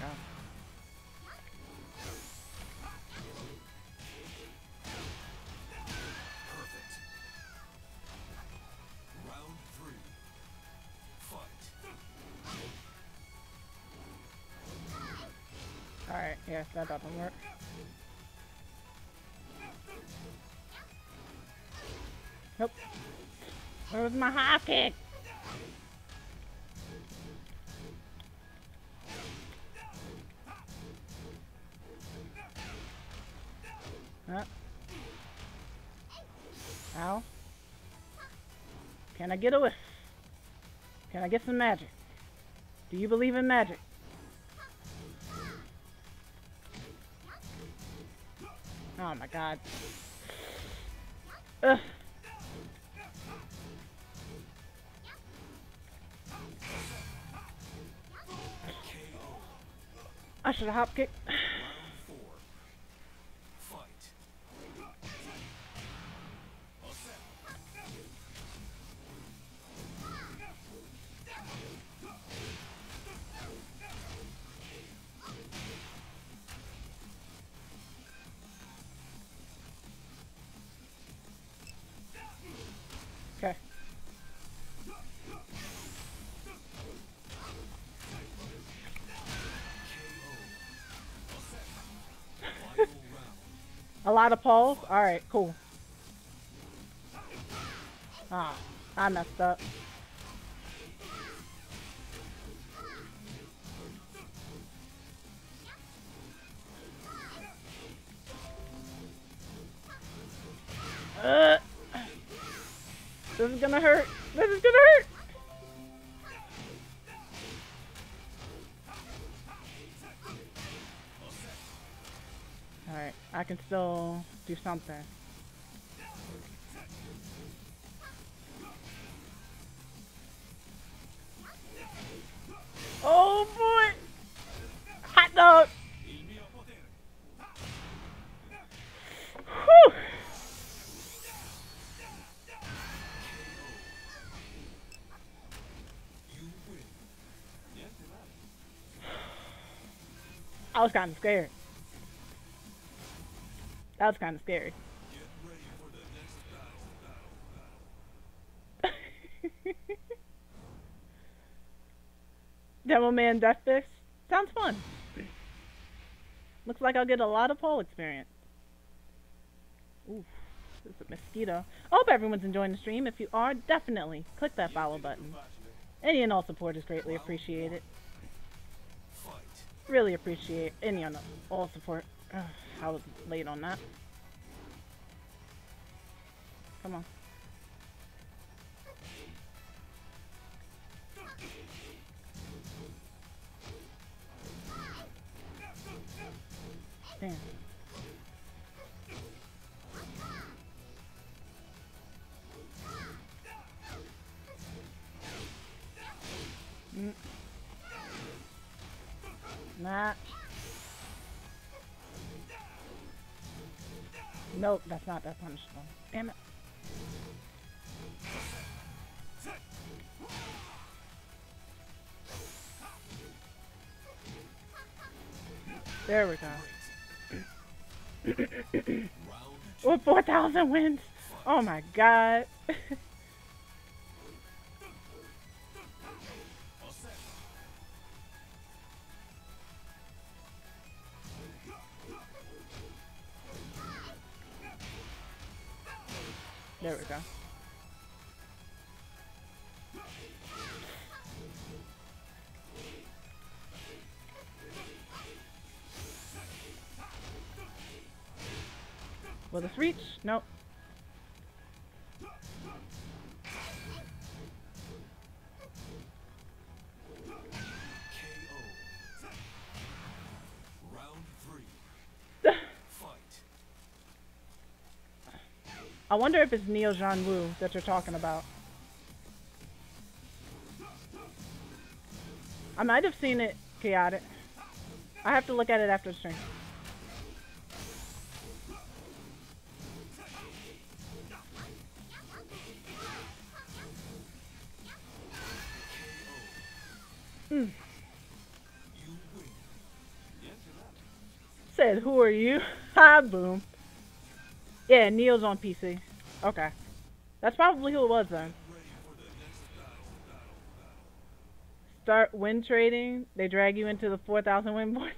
Alright, yes, that doesn't work. Nope. Where was my high kick? Huh? Ow. Can I get a whiff? Can I get some magic? Do you believe in magic? Oh my god. Ugh. I should have hop kicked. A lot of poles? Alright, cool. Ah, I messed up. Something. Oh boy! Hot dog! Whew. I was kind of scared. That was kind of scary. Battle. Devilman Death Fist. Sounds fun. Looks like I'll get a lot of pole experience. Oof, this is a mosquito. I hope everyone's enjoying the stream. If you are, definitely click that follow button. Any and all support is greatly appreciated. Really appreciate any and all support. Ugh, Was late on that. Come on. There we go. Round 4,000 wins. Oh my god. Wonder if it's Neo Jean Wu that you're talking about. I might have seen it chaotic. I have to look at it after the stream. Male. Said, who are you? Hi, boom. Yeah, Neil's on PC. Okay. That's probably who it was then. Start win trading. They drag you into the 4,000 win board.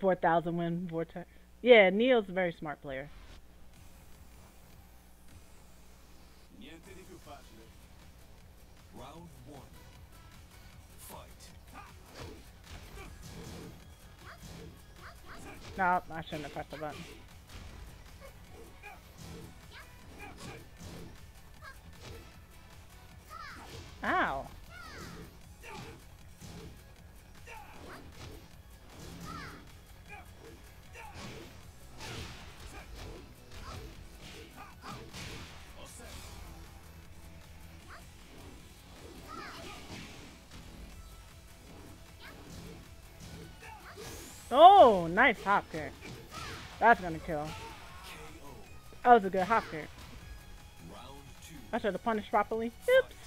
Four thousand win vortex. Yeah, Neil's a very smart player. No, I shouldn't have pressed the button. Ow. Oh, nice hop kick. That's gonna kill. That was a good hop kick. I should have punished properly. Oops.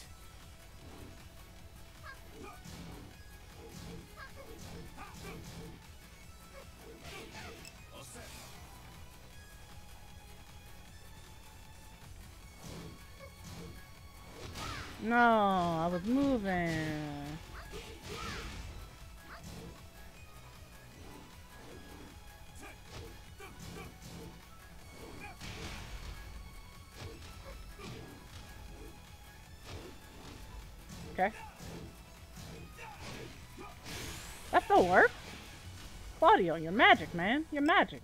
Magic, man. You're magic.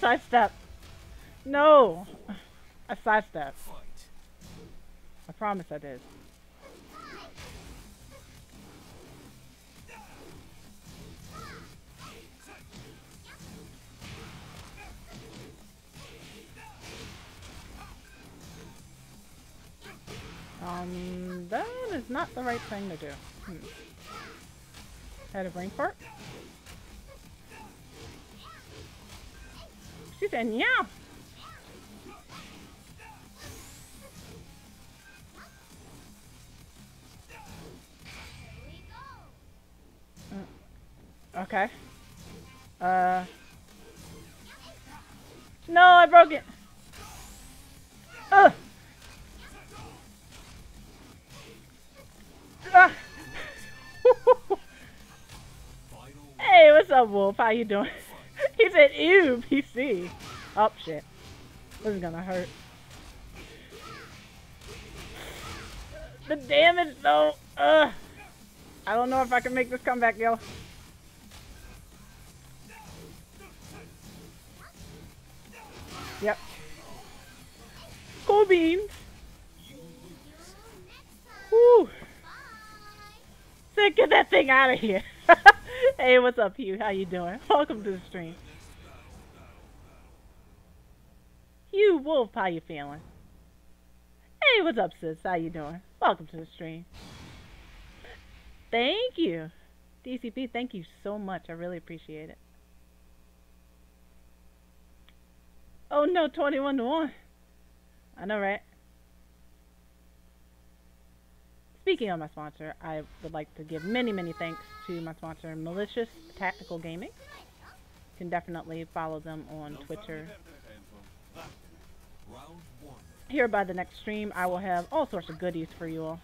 Sidestep. No, I sidestep. I promise I did. Um, that is not the right thing to do. Hmm. Had a brain fart? Said, yeah. Okay. Uh. No, I broke it. Ugh. Ah. Hey, what's up, Wolf? How you doing? He said, ew, PC. Oh, shit. This is gonna hurt. The damage, though. Ugh. I don't know if I can make this comeback, yo. Yep. Cool beans. Woo. Sick, get that thing out of here. hey, what's up, Hugh? How you doing? Welcome to the stream. Hugh Wolf, how you feeling? Hey, what's up, sis? How you doing? Welcome to the stream. Thank you. DCP, thank you so much. I really appreciate it. Oh no, 21 to 1. I know, right? Speaking of my sponsor, I would like to give many, many thanks to my sponsor, Malicious Tactical Gaming. You can definitely follow them on Twitter. Here by the next stream, I will have all sorts of goodies for you all.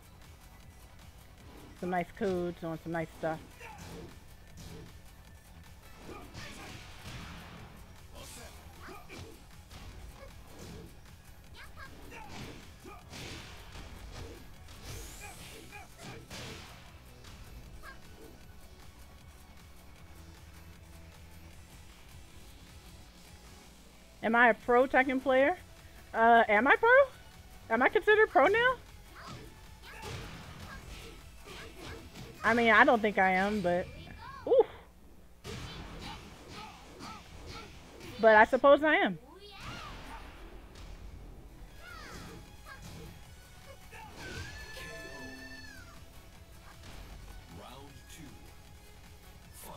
Some nice codes on some nice stuff. Am I a pro Tekken player? Uh, am I pro? Am I considered pro now? I mean, I don't think I am, but... Oof. But I suppose I am.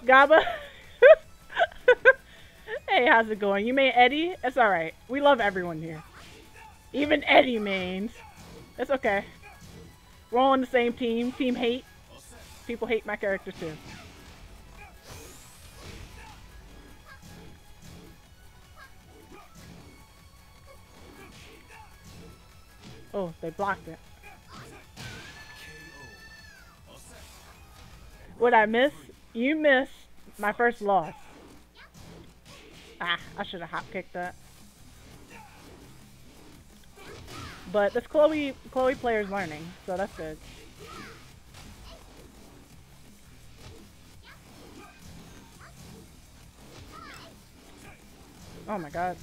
Gaba. hey, how's it going? You made Eddy? It's alright. We love everyone here. Even Eddy mains. It's okay. We're all on the same team. Team hate. People hate my character too. Oh, they blocked it. What I miss? You missed my first loss. Ah, I should have hop kicked that. But this Chloe Chloe player's learning, so that's good. Oh my god.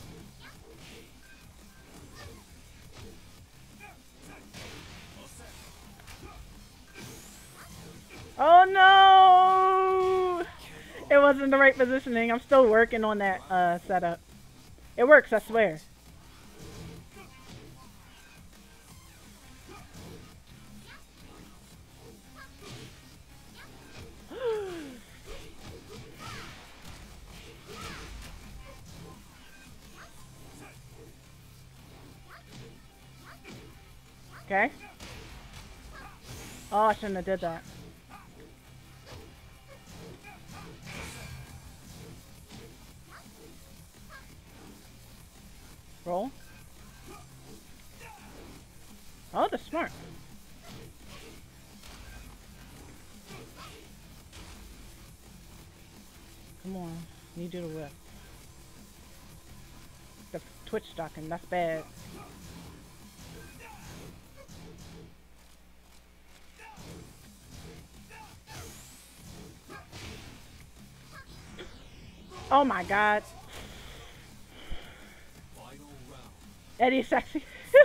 Oh no! It wasn't the right positioning. I'm still working on that uh, setup. It works, I swear. Okay. Oh, I shouldn't have did that. Roll. Oh, they're smart. Come on. Need you to whip. The twitch stocking, that's bad. Oh my god. Eddy's sexy.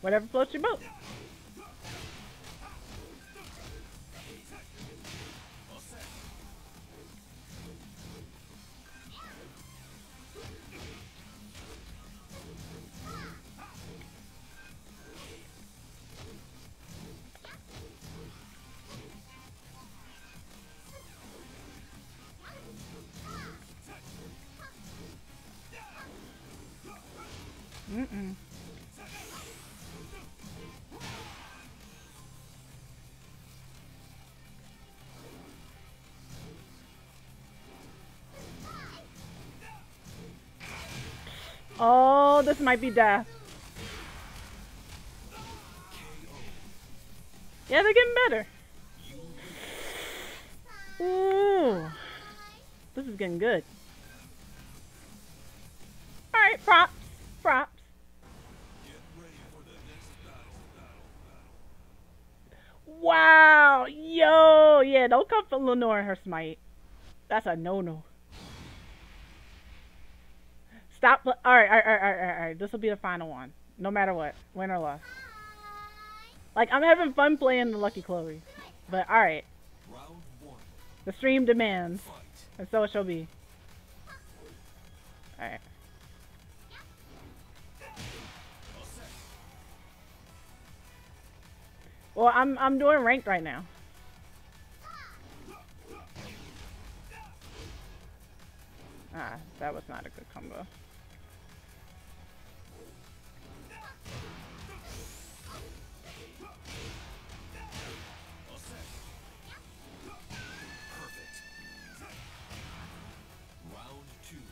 Whatever floats your boat. Oh, this might be death. Yeah, they're getting better. Ooh. This is getting good. Alright, props. Props. Wow. Yo. Yeah, don't come for Lenore and her smite. That's a no-no. Stop. Alright, alright, alright, alright, alright. This will be the final one. No matter what. Win or loss. Like, I'm having fun playing the Lucky Chloe. But, alright. The stream demands. And so it shall be. Alright. Well, I'm I'm doing ranked right now. Ah, that was not a good combo.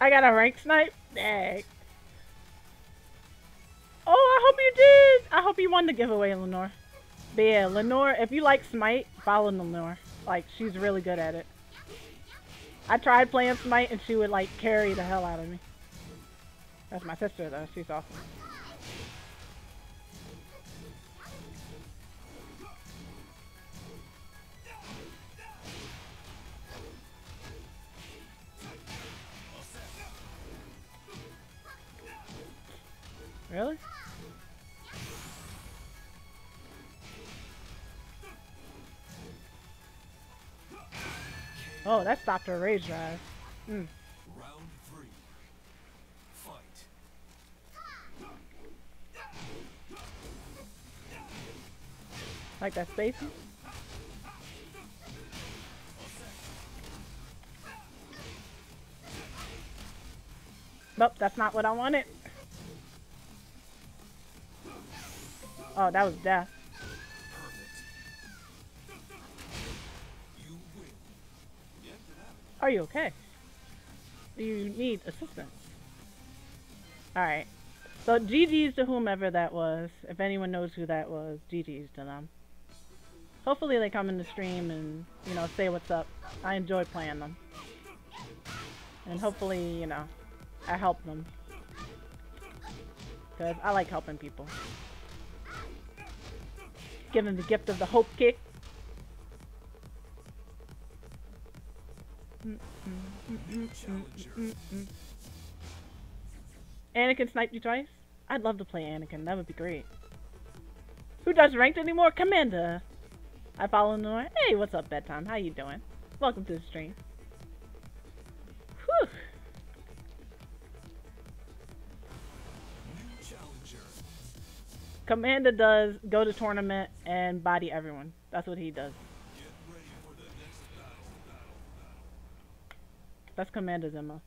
I got a rank snipe? Dang. Oh, I hope you did. I hope you won the giveaway, Lenore. But yeah, Lenore, if you like Smite, follow Lenore. Like, she's really good at it. I tried playing Smite and she would like carry the hell out of me. That's my sister though, she's awesome. Really? Oh, that stopped her rage drive. Mm. Round three. Fight. Like that spacey? Nope, that's not what I wanted. Oh, that was death. Are you okay? Do you need assistance? Alright. So GG's to whomever that was. If anyone knows who that was, GG's to them. Hopefully they come in the stream and, you know, say what's up. I enjoy playing them. And hopefully, you know, I help them. Because I like helping people. Give them the gift of the hope kick. New challenger. Anakin sniped you twice? I'd love to play Anakin. That would be great. Who does ranked anymore? Commander. I follow Nora. Hey, what's up, bedtime? How you doing? Welcome to the stream. Commander does go to tournament and body everyone. That's what he does. Battle. Battle. That's Commander's MO.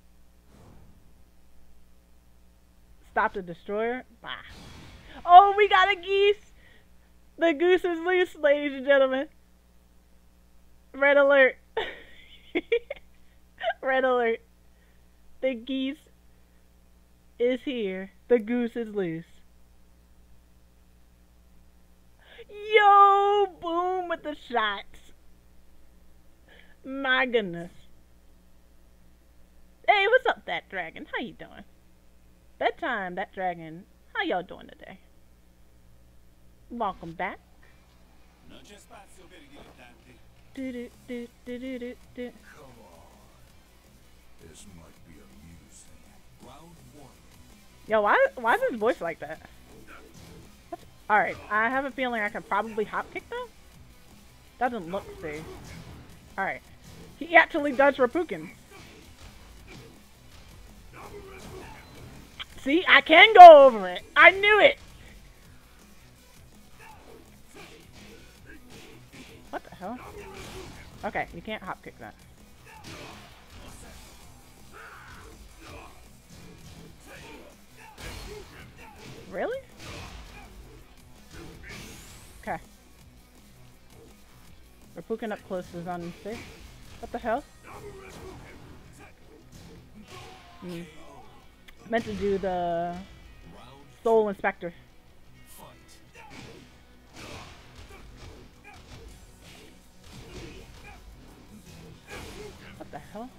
Stop the destroyer? Bah. Oh, we got a geese. The goose is loose, ladies and gentlemen. Red alert. Red alert. The geese is here. The goose is loose. Yo, boom with the shots. My goodness. Hey, what's up, that dragon? How you doing? Bedtime, that dragon. How y'all doing today? Welcome back. Non c'è spazio per i dilettanti. Do do do do do do do. Come on. This might be amusing. Round one. Yo, why why is his voice like that? All right, I have a feeling I can probably hop kick though. Doesn't look safe. All right, he actually does Rapukin. See, I can go over it. I knew it. What the hell? Okay, you can't hop kick that. Really? Okay. We're Rapukin up close is unsafe. What the hell? Hmm. Meant to do the Soul Inspector. What the hell?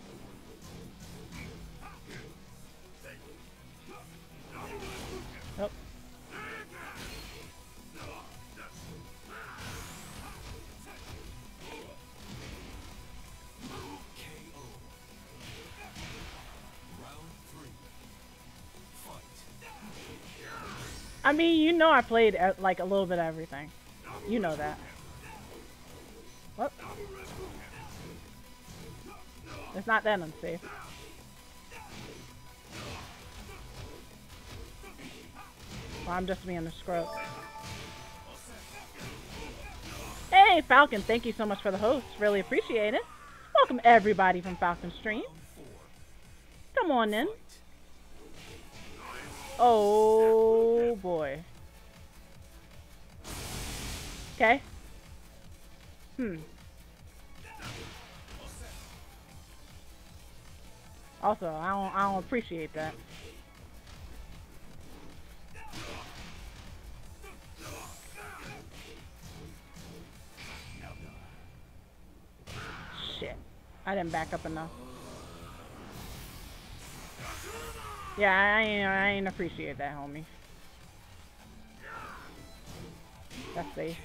I mean, you know I played uh, like a little bit of everything. You know that. What? It's not that unsafe. Well, I'm just being a scrub. Hey, Falcon, thank you so much for the host. Really appreciate it. Welcome everybody from Falcon Stream. Come on in. Oh boy. Okay. Hmm. Also, I don't I don't appreciate that. Shit. I didn't back up enough. Yeah, I ain't, I ain't appreciate that, homie. That's safe.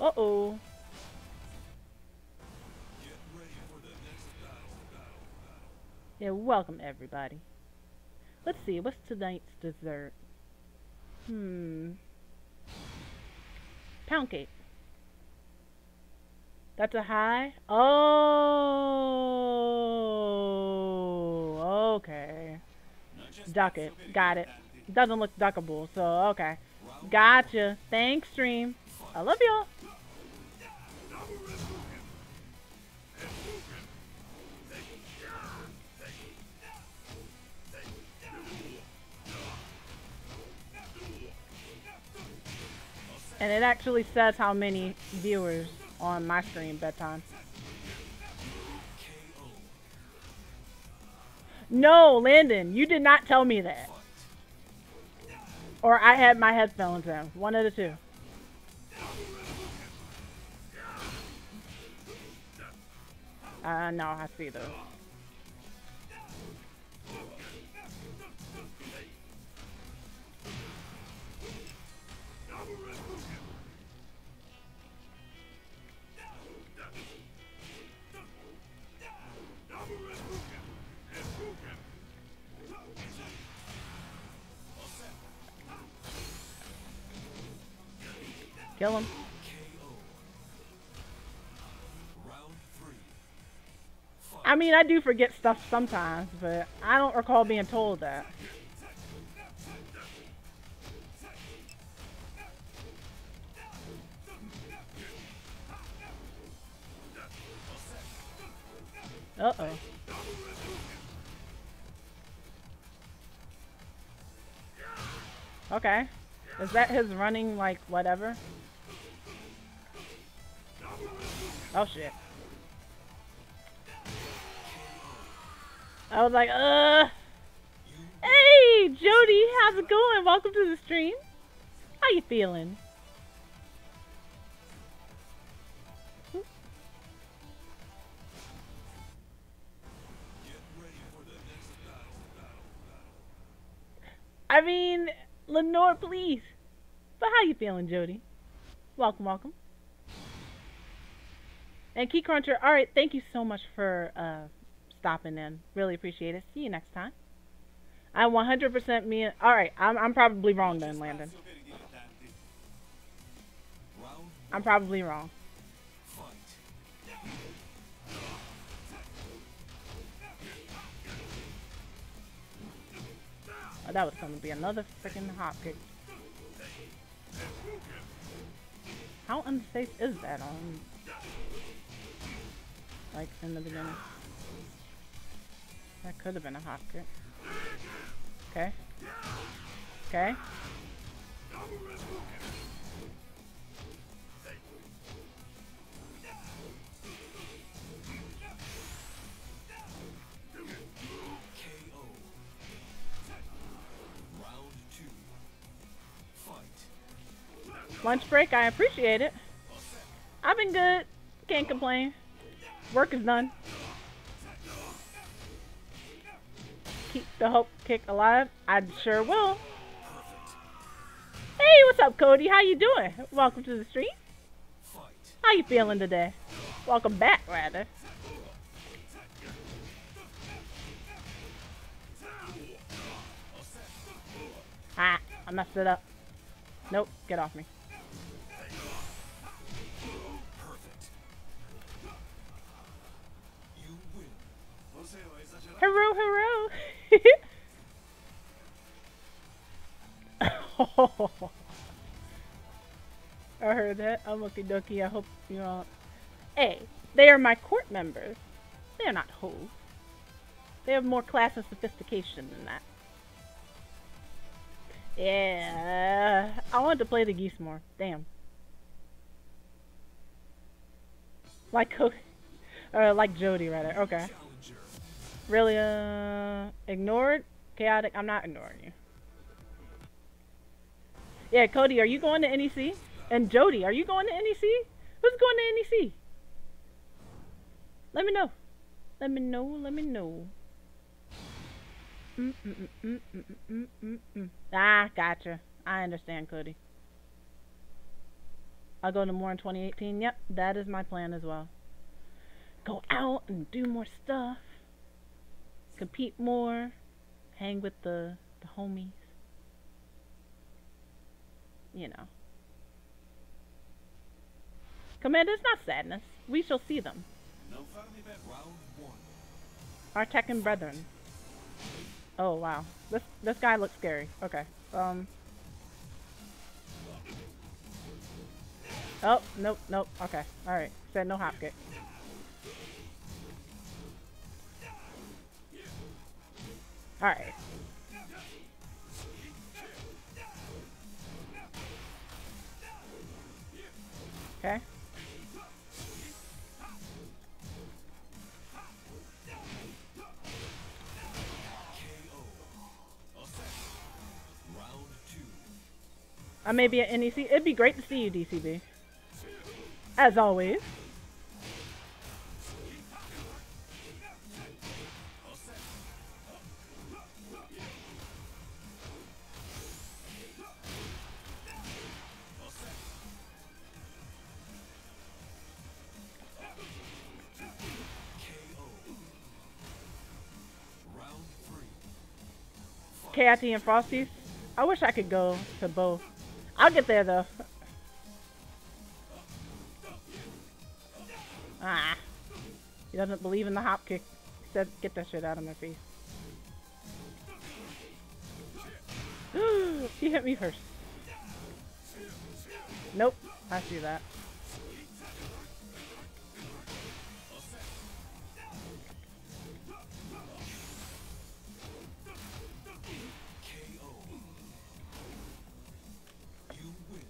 Uh-oh. Yeah, welcome everybody. Let's see, what's tonight's dessert? Hmm. Pound cake. That's a high? Oh, okay. It. Got it. Doesn't look duckable, so okay. Gotcha. Thanks, stream. I love y'all. And it actually says how many viewers on my stream bedtime. No, Landon, you did not tell me that. Or I had my headphones in. One of the two. Uh, no, I see those. Kill him. I mean, I do forget stuff sometimes, but I don't recall being told that. Uh-oh. Okay. Is that his running, like, whatever? Oh, shit. I was like, uh... Hey, Jody, how's it going? Welcome to the stream. How you feeling? I mean, Lenore, please. But how you feeling, Jody? Welcome, welcome. And Key Cruncher, all right, thank you so much for uh, stopping in. Really appreciate it. See you next time. I'm 100% me. All right, I'm I'm probably wrong then, Landon. I'm probably wrong. Oh, that was going to be another freaking hop kick. How unsafe is that on? Like in the beginning. That could have been a hop kick. Okay. Okay. Lunch break, I appreciate it. I've been good. Can't complain. Work is done. Keep the hope kick alive. I sure will. Hey, what's up, Cody? How you doing? Welcome to the stream. How you feeling today? Welcome back, rather. Ah, I messed it up. Nope, get off me. Hero, hero. I heard that. I'm okie dokie. I hope you all. Hey, they are my court members. They are not hoes. They have more class and sophistication than that. Yeah, I wanted to play the geese more. Damn. Like or like Jody rather. Okay. Really, uh, ignored? Chaotic? I'm not ignoring you. Yeah, Cody, are you going to NEC? And Jody, are you going to NEC? Who's going to NEC? Let me know. Let me know, let me know. Ah, gotcha. I understand, Cody. I'll go to more in 2018. Yep, that is my plan as well. Go out and do more stuff compete more, hang with the, the homies. You know. Commander, it's not sadness. We shall see them. One. Our Tekken brethren. Oh wow. This this guy looks scary. Okay. Um Oh, nope, nope. Okay. Alright. Said no hop kick. Alright. Okay. Uh, I may be at NEC. It'd be great to see you, DCB. As always. Kathy and Frosty's. I wish I could go to both. I'll get there though. Ah. He doesn't believe in the hop kick. He said, get that shit out of my face. he hit me first. Nope. I see that.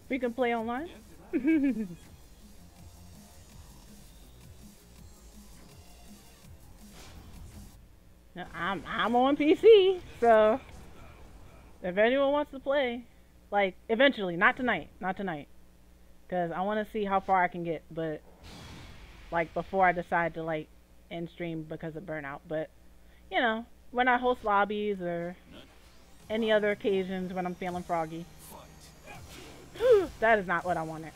We can play online. I'm I'm on PC, so if anyone wants to play, like eventually, not tonight, not tonight, because I want to see how far I can get, but like before I decide to like end stream because of burnout. But you know, when I host lobbies or any other occasions when I'm feeling froggy. That is not what I wanted.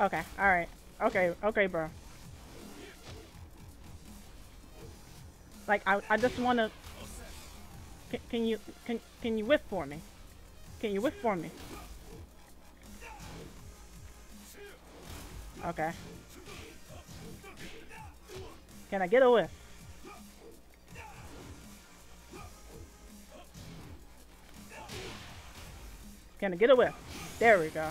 Okay, alright. Okay, okay, bro. Like, I, I just want to... Can, can you, can, can you whiff for me? Can you whiff for me? Okay. Can I get a whiff? Can I get a whiff? There we go.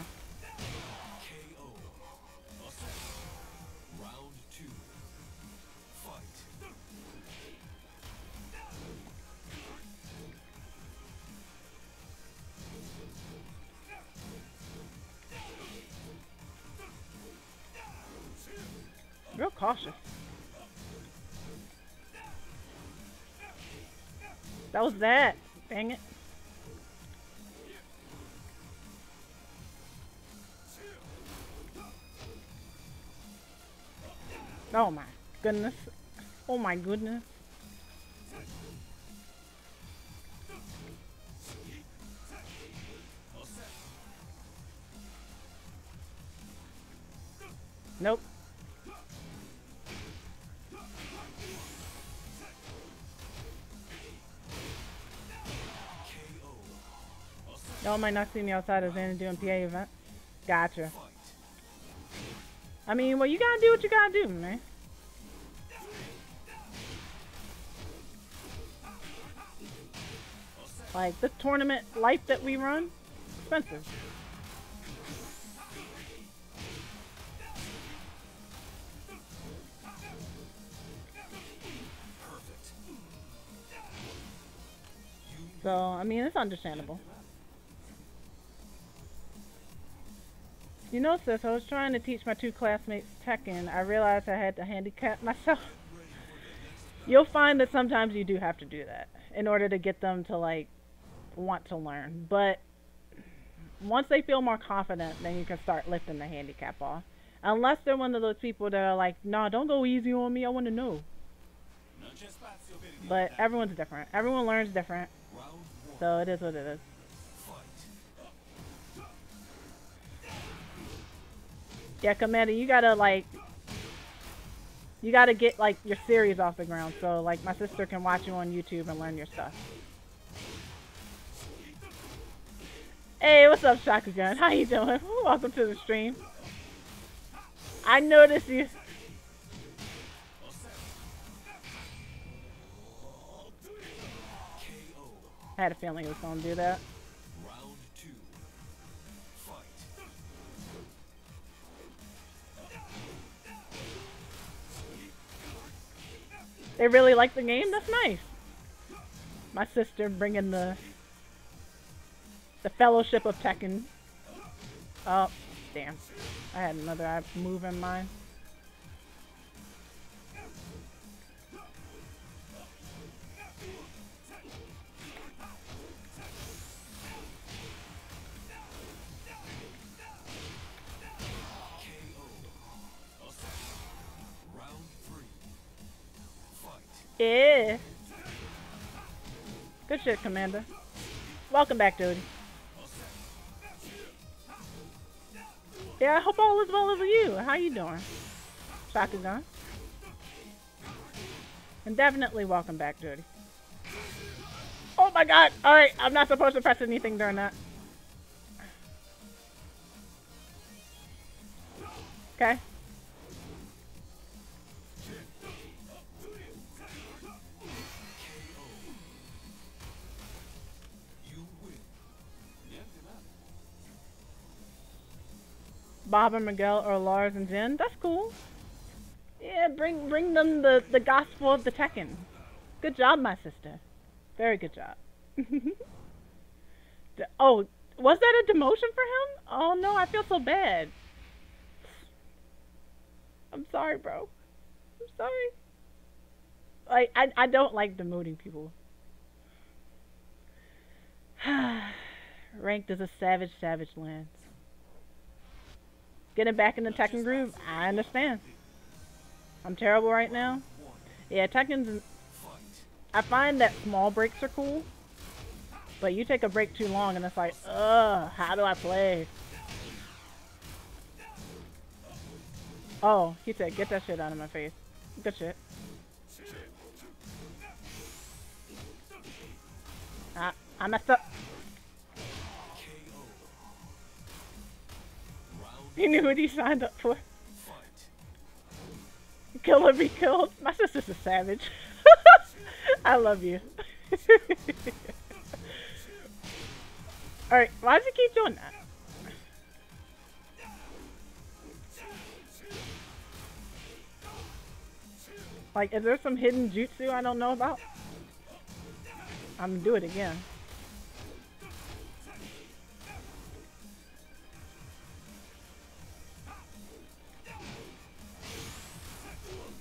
Real cautious. That was that. Dang it. Oh my goodness. Oh my goodness. Nope. Y'all might not see me outside of Xander doing PA event. Gotcha. I mean, well, you gotta do what you gotta do, man. Like, the tournament life that we run, expensive. So, I mean, it's understandable. You know, sis, I was trying to teach my two classmates Tekken. I realized I had to handicap myself. You'll find that sometimes you do have to do that in order to get them to, like, want to learn. But once they feel more confident, then you can start lifting the handicap off. Unless they're one of those people that are like, nah, don't go easy on me, I want to know. But everyone's different. Everyone learns different. So it is what it is. Yeah, Commander, you gotta like, you gotta get like your series off the ground, so like my sister can watch you on YouTube and learn your stuff. Hey, what's up, Shaka Gun? How you doing? Welcome to the stream. I noticed you. I had a feeling he was gonna do that. They really like the game. That's nice. My sister bringing the the Fellowship of Tekken. Oh, damn! I had another move in mind. Yeah. Good shit, Commander. Welcome back, dude. Yeah, I hope all is well with you. How you doing? Shakugan. And definitely welcome back, Jody. Oh my god! Alright, I'm not supposed to press anything during that. Okay. Bob and Miguel or Lars and Jin. That's cool. Yeah, bring bring them the, the gospel of the Tekken. Good job, my sister. Very good job. Oh, Was that a demotion for him? Oh no, I feel so bad. I'm sorry, bro. I'm sorry. Like I I don't like demoting people. Ranked as a savage, savage lands. Getting back in the Tekken groove, I understand. I'm terrible right now. Yeah, Tekken's. I find that small breaks are cool, but you take a break too long and it's like, ugh, how do I play? Oh, he said, get that shit out of my face. Good shit. Ah, I messed up. He knew what he signed up for. Kill or be killed. My sister's a savage. I love you. Alright, why does he keep doing that? Like, is there some hidden jutsu I don't know about? I'm gonna do it again.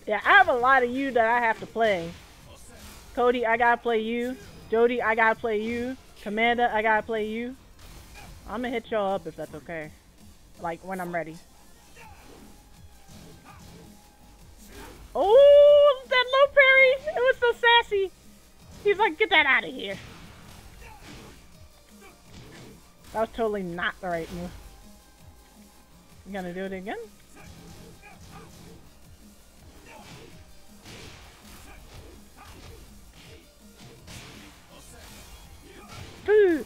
Yeah, I have a lot of you that I have to play. Cody, I gotta play you. Jody, I gotta play you. Commander, I gotta play you. I'm gonna hit y'all up if that's okay. Like, when I'm ready. Oh, that low parry! It was so sassy. He's like, get that out of here. That was totally not the right move. You gonna do it again?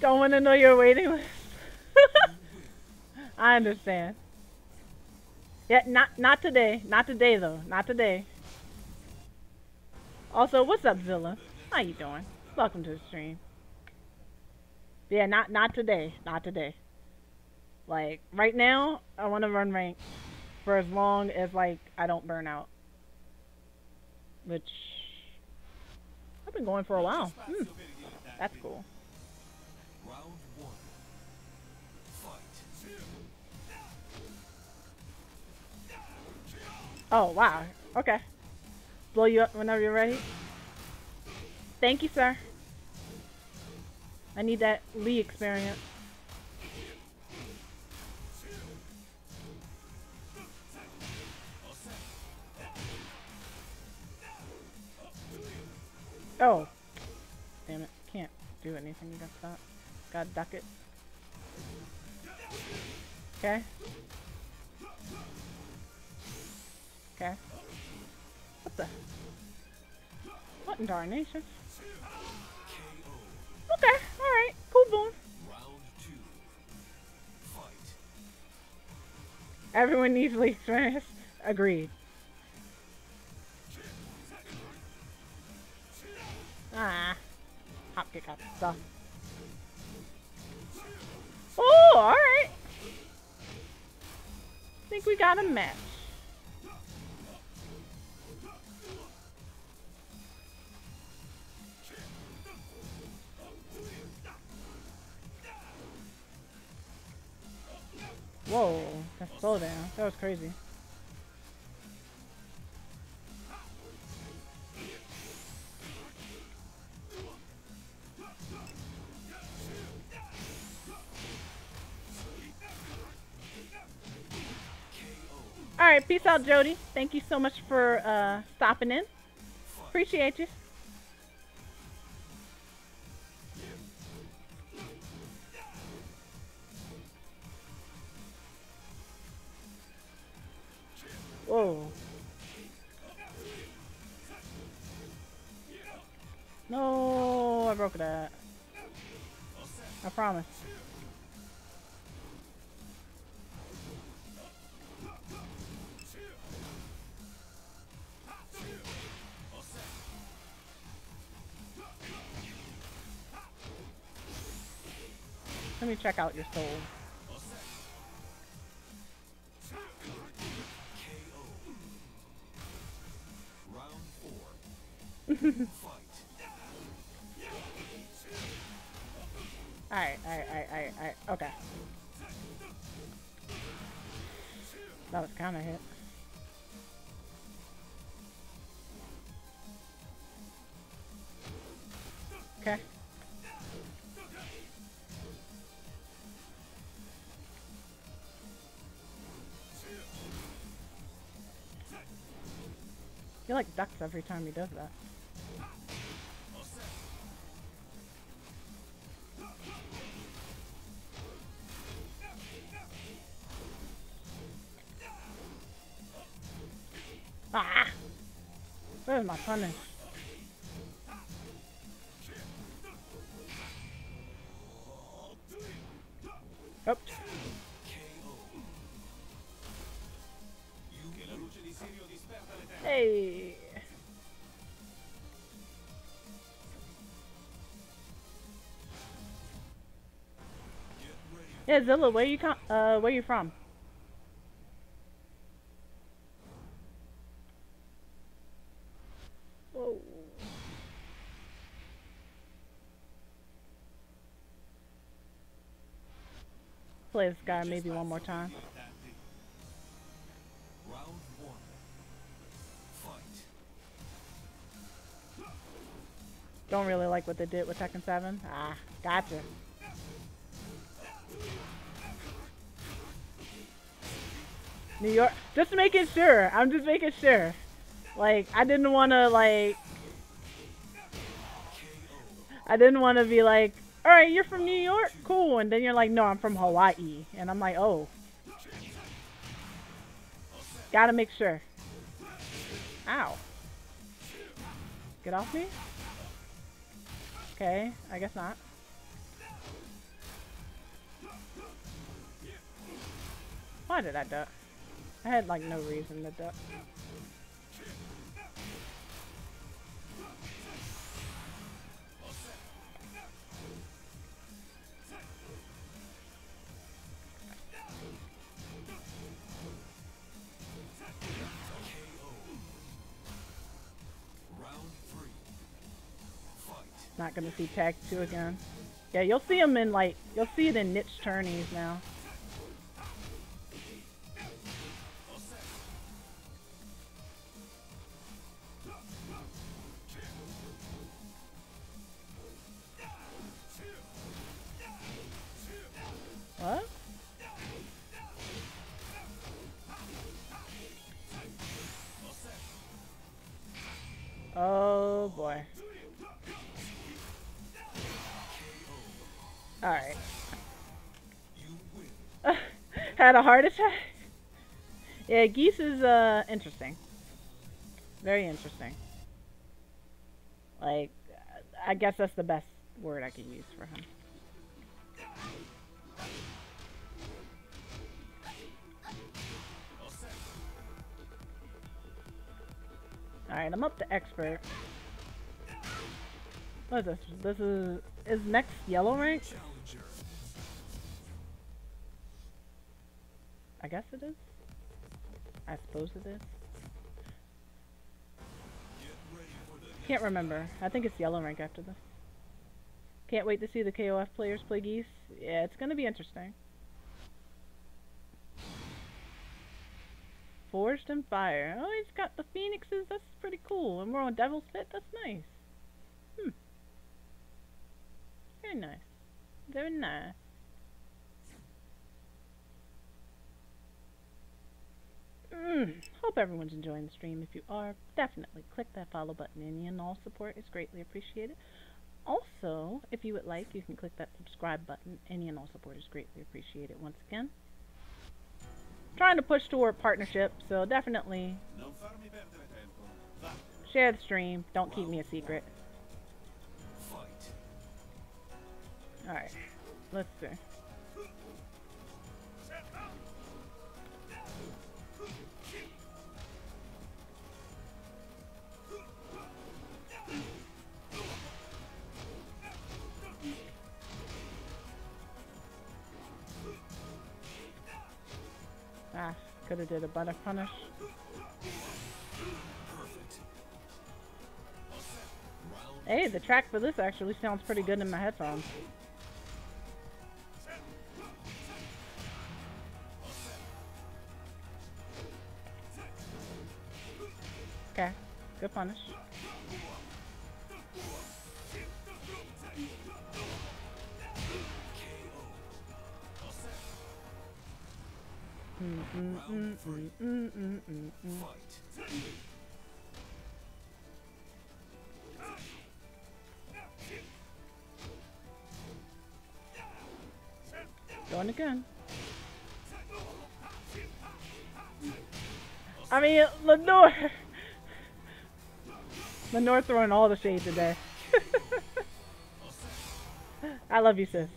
Don't want to know your waiting list. I understand. Yeah, not not today. Not today though. Not today. Also, what's up, Zilla? How you doing? Welcome to the stream. Yeah, not not today. Not today. Like right now, I want to run rank for as long as like I don't burn out. Which I've been going for a while. Hmm. That's cool. Oh, wow. Okay. Blow you up whenever you're ready. Thank you, sir. I need that Lee experience. Oh. Damn it. Can't do anything against that. Gotta duck it. Okay. Okay. What the? What in darnation? Okay, alright. Cool boom. Everyone needs Lee experience. Agreed. Ah. Hop kick out stuff. Oh, alright. I Think we got a match. Whoa, slow down. That was crazy. Alright, peace out, Jody. Thank you so much for uh, stopping in. Appreciate you. Whoa. No, I broke that. I promise. Let me check out your soul. alright, alright, alright, alright, alright, okay. That was kinda hit. Okay. He like ducks every time he does that. Ah! Where's my punish? Oops. Che Yeah, Zilla, where you com- uh where you from? Whoa. Play this guy maybe one more time. Don't really like what they did with Tekken 7. Ah, gotcha. New York, just making sure. I'm just making sure. Like, I didn't want to, like, I didn't want to be like, alright, you're from New York? Cool. And then you're like, no, I'm from Hawaii. And I'm like, oh. Gotta make sure. Ow. Get off me? Okay, I guess not. Why did I duck? I had like no reason to duck. Not gonna see tag two again. Yeah, you'll see them in like you'll see it in niche tourneys now. Had a heart attack? Yeah, Geese is uh interesting. Very interesting. Like I guess that's the best word I could use for him. Alright, I'm up to expert. What is this? This is is next yellow rank? I guess it is. I suppose it is. Can't remember. I think it's yellow rank after this. Can't wait to see the KOF players play geese. Yeah, it's gonna be interesting. Forged in fire. Oh, he's got the phoenixes. That's pretty cool. And we're on Devil's Pit. That's nice. Hmm. Very nice. Very nice. Mm, hope everyone's enjoying the stream. If you are, definitely click that follow button. Any and all support is greatly appreciated. Also, if you would like, you can click that subscribe button. Any and all support is greatly appreciated once again. Trying to push toward partnership, so definitely share the stream. Don't keep me a secret. Alright, let's see. Could have did a butter punish. Hey, the track for this actually sounds pretty good in my headphones. Okay, good punish. Going again. I mean, Lenore. Lenore throwing all the shade today. I love you, sis.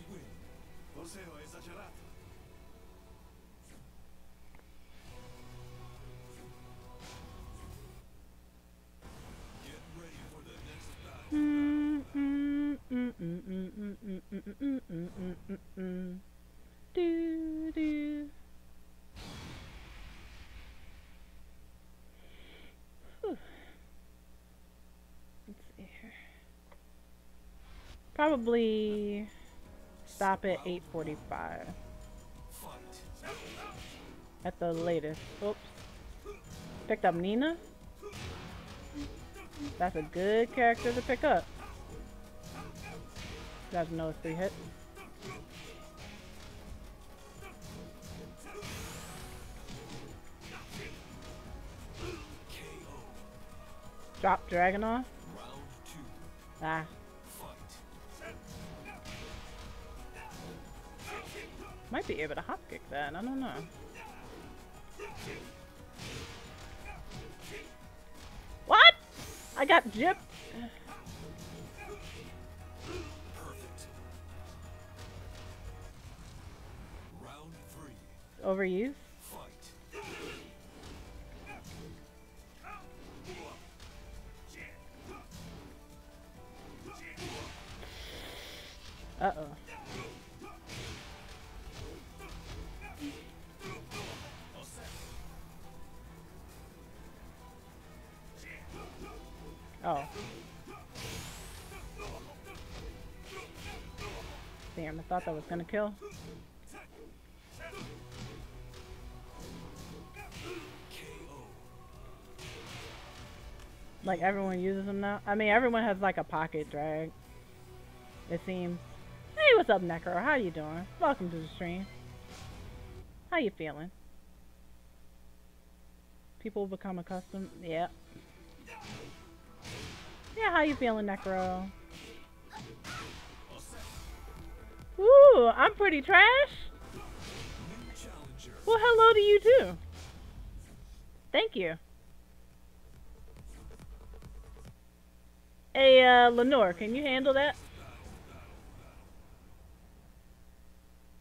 Do, do. Let's see here. Probably stop at 8:45 at the latest. Oops. Picked up Nina. That's a good character to pick up. That's another three hit. Drop Dragunov? Ah. Might be able to hopkick that, I don't know. What? I got gypped? Three. Overused. Fight. Uh oh. Oh. Damn, I thought that was gonna kill. Like everyone uses them now. I mean, everyone has like a pocket drag. It seems. Hey, what's up, Necro? How you doing? Welcome to the stream. How you feeling? People become accustomed. Yeah. Yeah, how you feeling, Necro? Ooh, I'm pretty trash. Well, hello to you too. Thank you. Hey, uh, Lenore, can you handle that?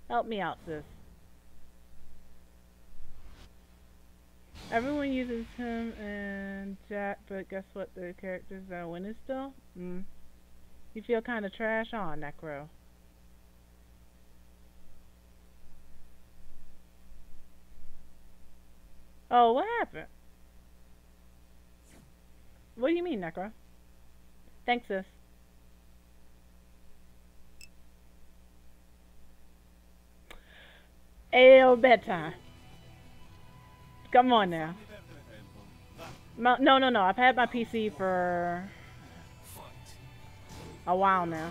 Help me out, sis. Everyone uses him and Jack, but guess what? The characters that win is still? Mm. You feel kind of trash on, Necro. Oh, what happened? What do you mean, Necro? Thanks, sis. Ayo, bedtime. Come on now. Ma- No, no, no. I've had my PC for a while now.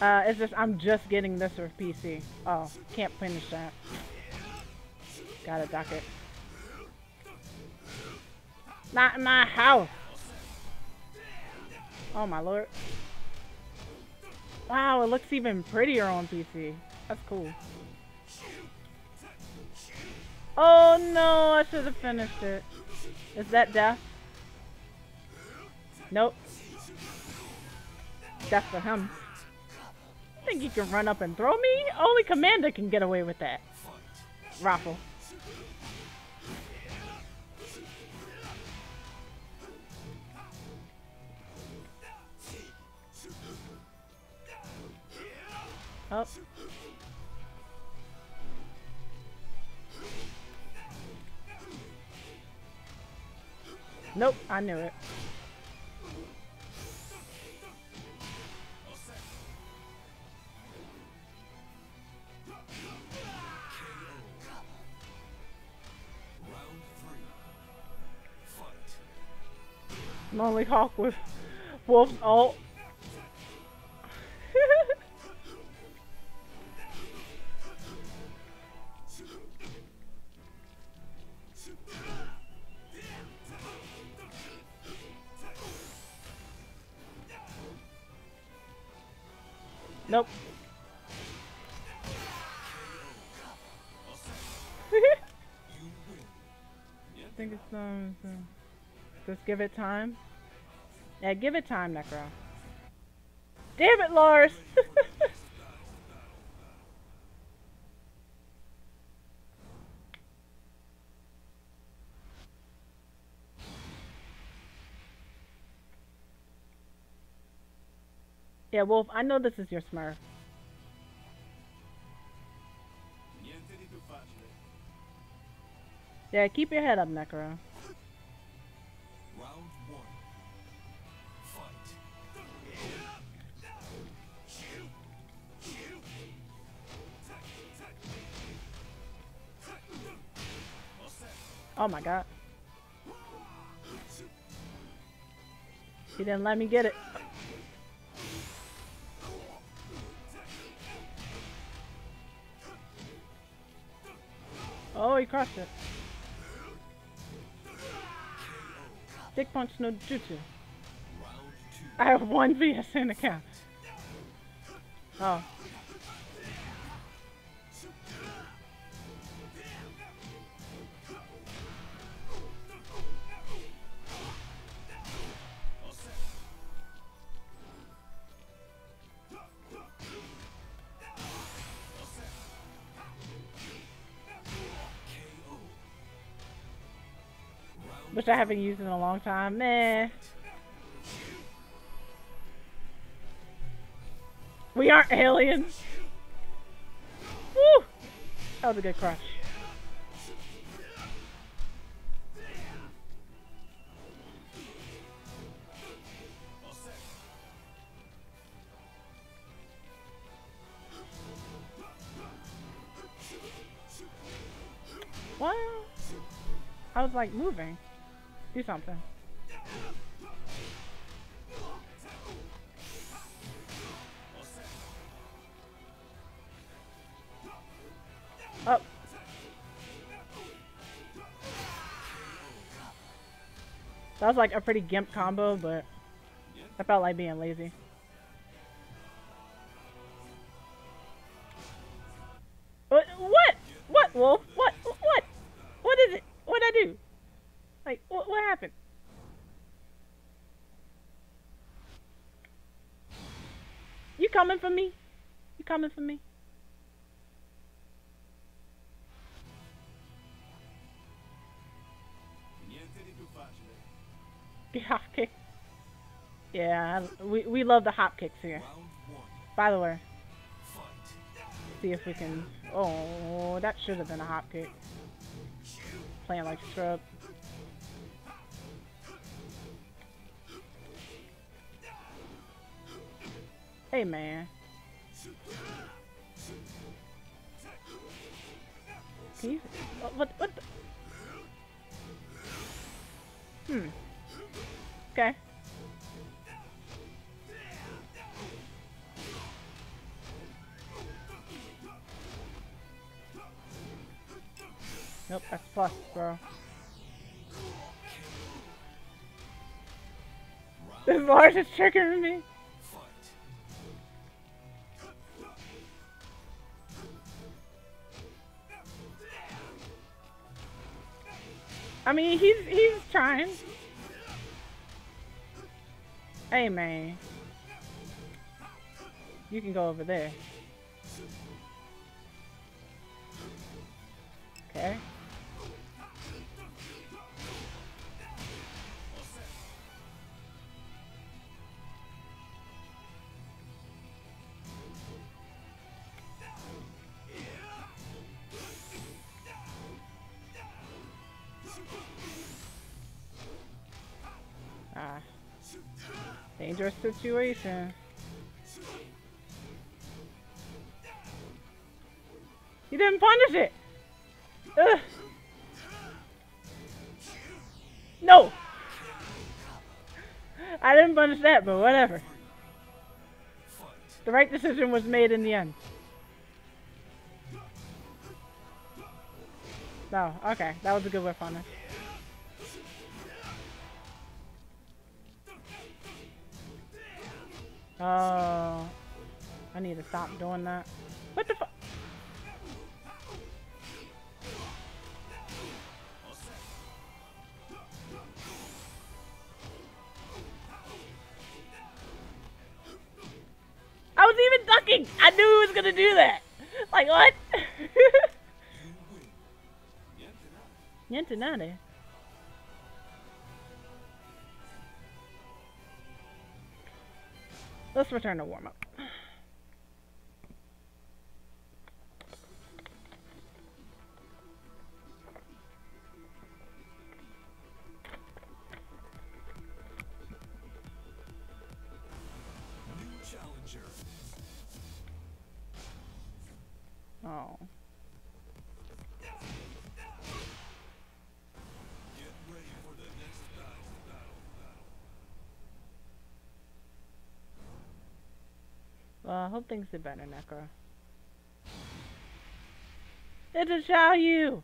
Uh, it's just I'm just getting this for PC. Oh, can't finish that. Gotta dock it. Not in my house. Oh my lord. Wow, it looks even prettier on PC. That's cool. Oh no, I should have finished it. Is that death? Nope. Death for him. Think he can run up and throw me? Only Commander can get away with that. Raffle. Up. Nope, I knew it. Lonely Hawk with Wolf's ult. nope. I think it's um. so- Just give it time. Yeah, give it time, Necro. Damn it, Lars! yeah, Wolf, I know this is your Smurf. Yeah, keep your head up, Necro. Oh my god. He didn't let me get it. Oh, he crushed it. Dick punch no jutsu. I have one PSN account. Oh. Which I haven't used in a long time. Meh. We aren't aliens. Woo! That was a good crush. What? I was like moving. Do something. Up. That was like a pretty gimp combo, but I felt like being lazy. Coming for me? You coming for me? The hop kick. Yeah, we we love the hop kicks here. By the way, see if we can. Oh, that should have been a hop kick. Playing like scrub. Hey man. Can you, what, what, the? Hmm. Okay. Nope, that's plus, bro. This Lars is triggering me. I mean, he's he's trying. Hey man, you can go over there. Okay. Dangerous situation. You didn't punish it! Ugh. No! I didn't punish that, but whatever. The right decision was made in the end. No, okay, that was a good whip on it. Oh, I need to stop doing that. What the fuck? I was even ducking! I knew he was gonna do that! Like, what? Niente nada. Let's return to warm hope things get better, Necro. It's a Yu!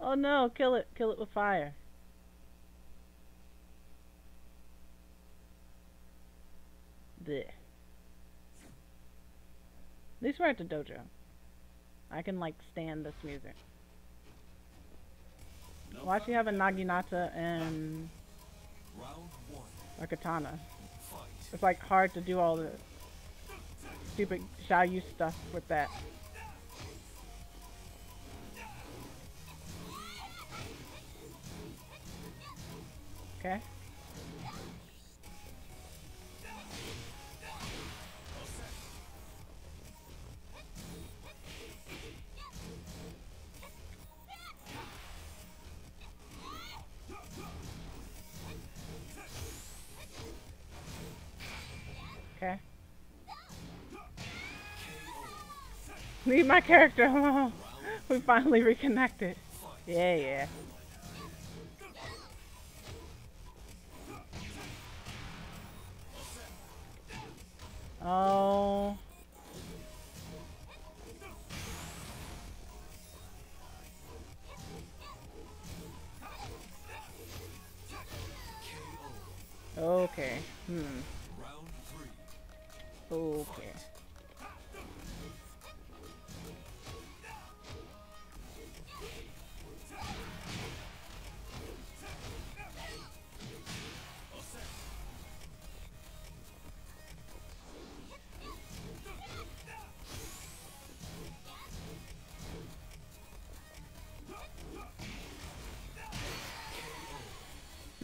Oh no, kill it. Kill it with fire. Blech. At least we're at the dojo. I can, like, stand this music. No Why she have a Naginata and Round one. a katana? It's like hard to do all the stupid Xiao Yu stuff with that. Okay. My character. We finally reconnected. Yeah, yeah. Oh. Okay. Hmm. Okay.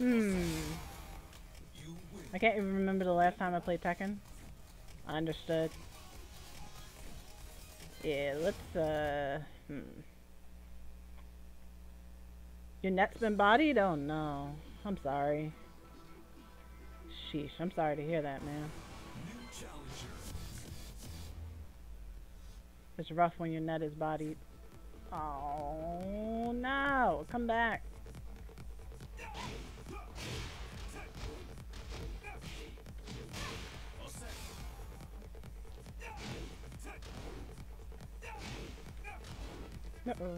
Hmm. I can't even remember the last time I played Tekken. I understood. Yeah, let's, uh, hmm. Your net's been bodied? Oh no. I'm sorry. Sheesh, I'm sorry to hear that, man. It's rough when your net is bodied. Oh no, come back. Uh-oh.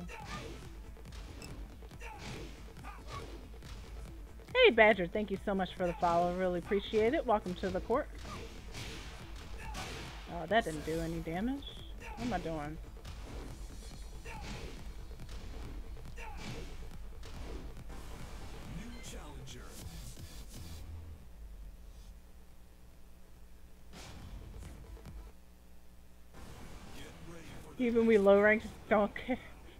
Hey Badger, thank you so much for the follow. Really appreciate it. Welcome to the court. Oh, that didn't do any damage. What am I doing? Even we low ranks don't care.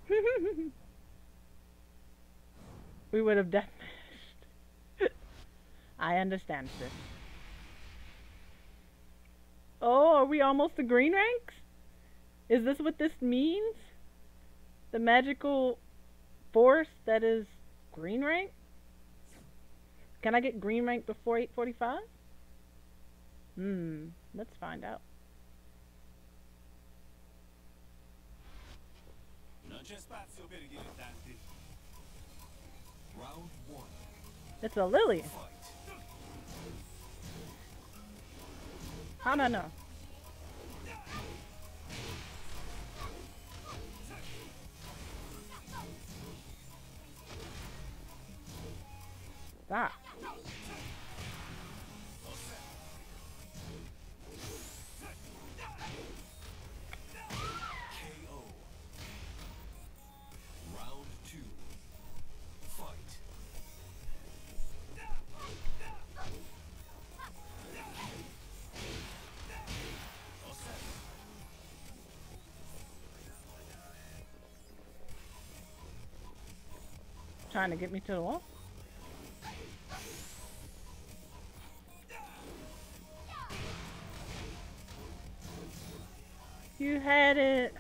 we would have deathmatched. I understand, sis. Oh, are we almost to green ranks? Is this what this means? The magical force that is green rank? Can I get green rank before 845? Hmm. Let's find out. It's a Lili. Do I know? That. Ah. Trying to get me to the wall. You had it.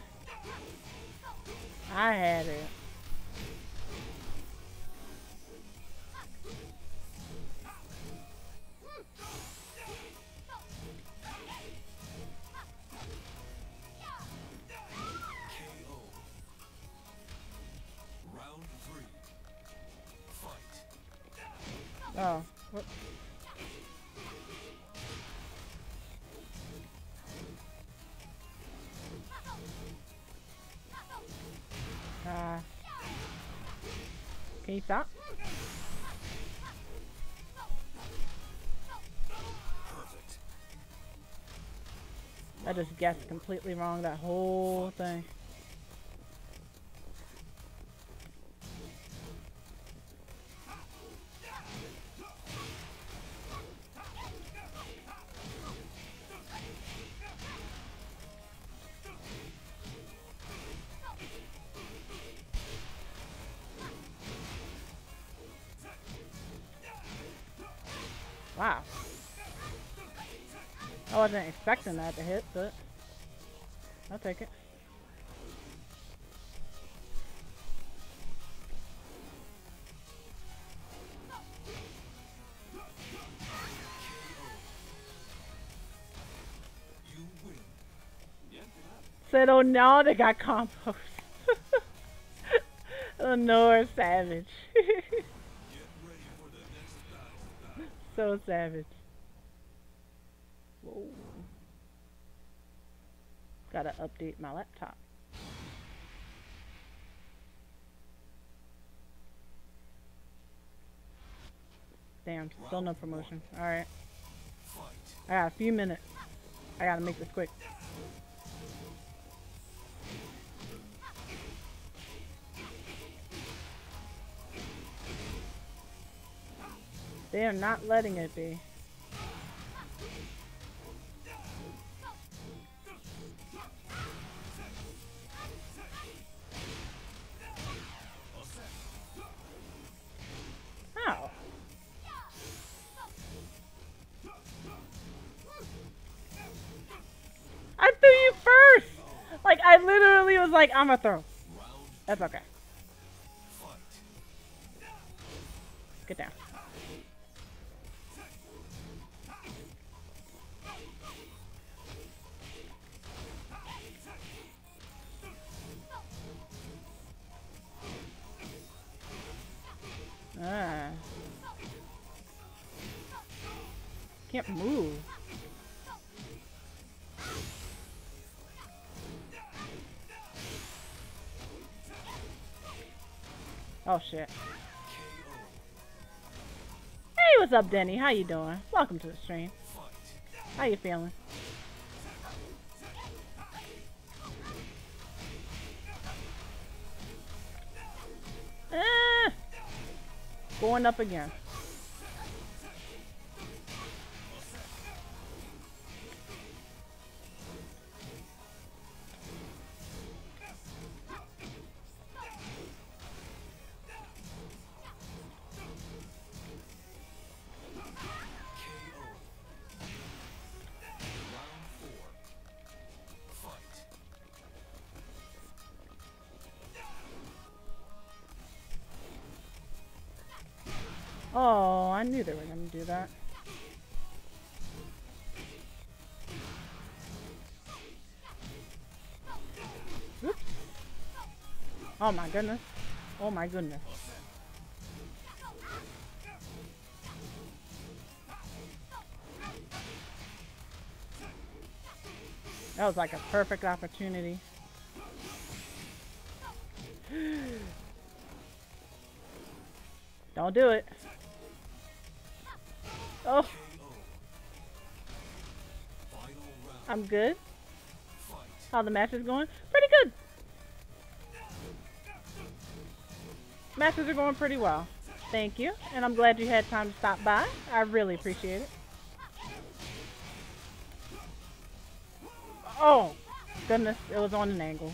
I had it. Oh. whoop. Ah. Can you stop? Perfect. I just guessed completely wrong that whole thing. Expecting that to hit, but I'll take it. Said, oh no, they got compost. oh no, savage. The next so savage. Whoa. Gotta update my laptop. Damn, still no promotion. Alright. I got a few minutes. I gotta make this quick. They are not letting it be. I'm gonna throw. Oh shit. Hey, what's up, Denny? How you doing? Welcome to the stream. How you feeling? Eh, going up again. Oh my goodness. Oh my goodness. That was like a perfect opportunity. Don't do it. Oh, I'm good. How the match is going? Matches are going pretty well. Thank you. And I'm glad you had time to stop by. I really appreciate it. Oh, goodness. It was on an angle.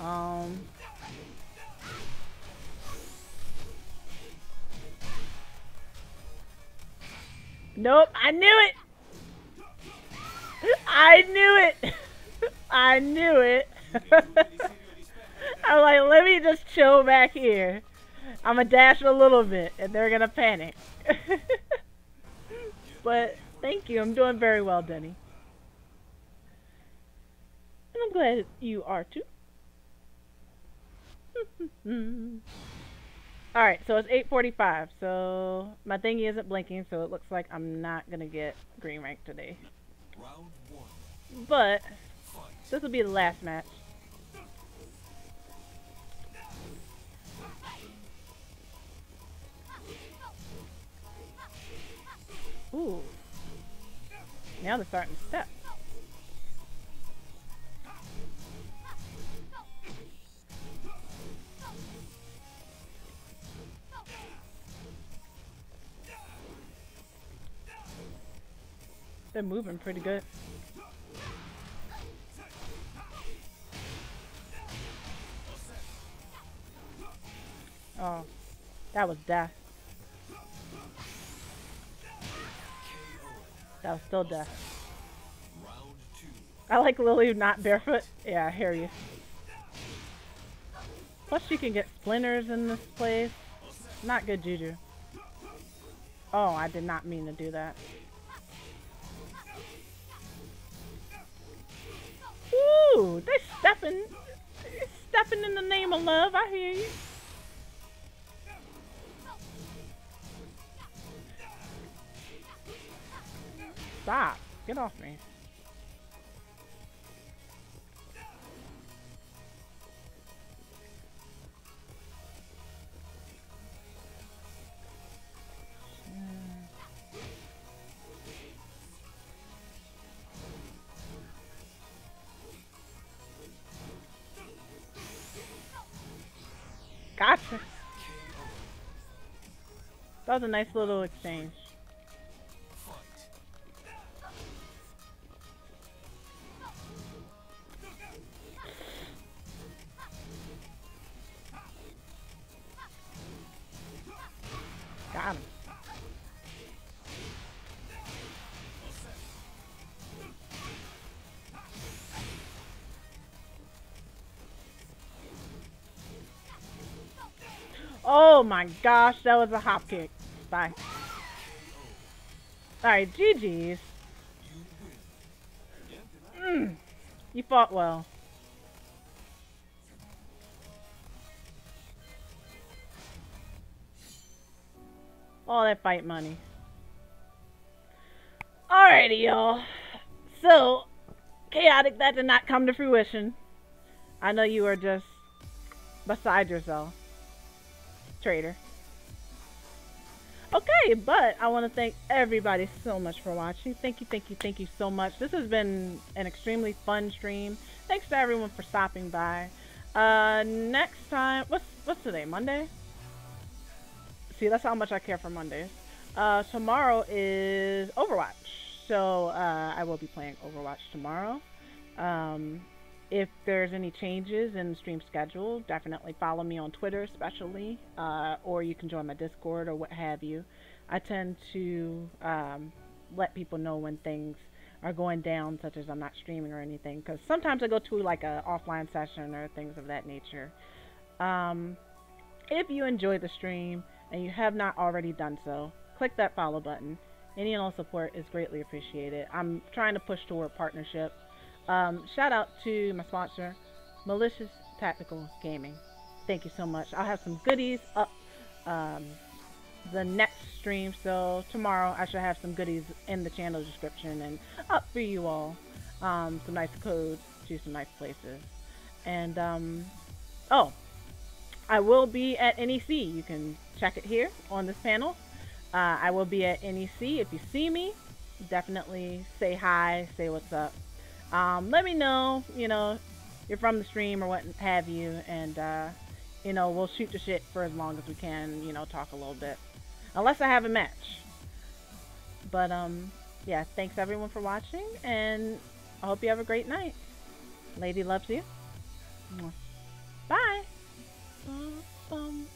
Um. Nope, I knew it. I knew it. I knew it. I'm like, let me just chill back here. I'm gonna dash a little bit, and they're gonna panic. but thank you. I'm doing very well, Denny. And I'm glad you are too. Alright, so it's 8.45, so my thingy isn't blinking, so it looks like I'm not going to get green rank today. But. This will be the last match. Ooh. Now they're starting to step. They're moving pretty good. Oh, that was death. That was still death. I like Lili not barefoot. Yeah, I hear you. Plus you can get splinters in this place. Not good juju. Oh, I did not mean to do that. Ooh, they stepping, stepping in the name of love. I hear you. Stop. Get off me. Gotcha. That was a nice little exchange. Oh my gosh, that was a hop kick. Bye. Alright, GG's. Mm, you fought well. All that fight money. Alrighty, y'all. So, chaotic, that did not come to fruition. I know you are just beside yourself, traitor. Okay, but I want to thank everybody so much for watching. Thank you, thank you, thank you so much. This has been an extremely fun stream. Thanks to everyone for stopping by. Uh, next time, what's what's today? Monday. See, that's how much I care for Mondays. Uh, tomorrow is Overwatch, so uh, I will be playing Overwatch tomorrow. Um, if there's any changes in the stream schedule, definitely follow me on Twitter, especially, uh, or you can join my Discord or what have you. I tend to um, let people know when things are going down, such as I'm not streaming or anything, because sometimes I go to like a offline session or things of that nature. Um, if you enjoy the stream and you have not already done so, click that follow button. Any and all support is greatly appreciated. I'm trying to push toward partnership Um, shout out to my sponsor, Malicious Tactical Gaming. Thank you so much. I'll have some goodies up um, the next stream. So tomorrow I should have some goodies in the channel description and up for you all. Um, some nice codes to some nice places. And um, oh, I will be at NEC. You can check it here on this panel. Uh, I will be at NEC. If you see me, definitely say hi, say what's up. Um, let me know, you know, you're from the stream or what have you, and, uh, you know, we'll shoot the shit for as long as we can, you know, talk a little bit. Unless I have a match. But, um, yeah, thanks everyone for watching, and I hope you have a great night. Lady loves you. Bye! Bum, bum.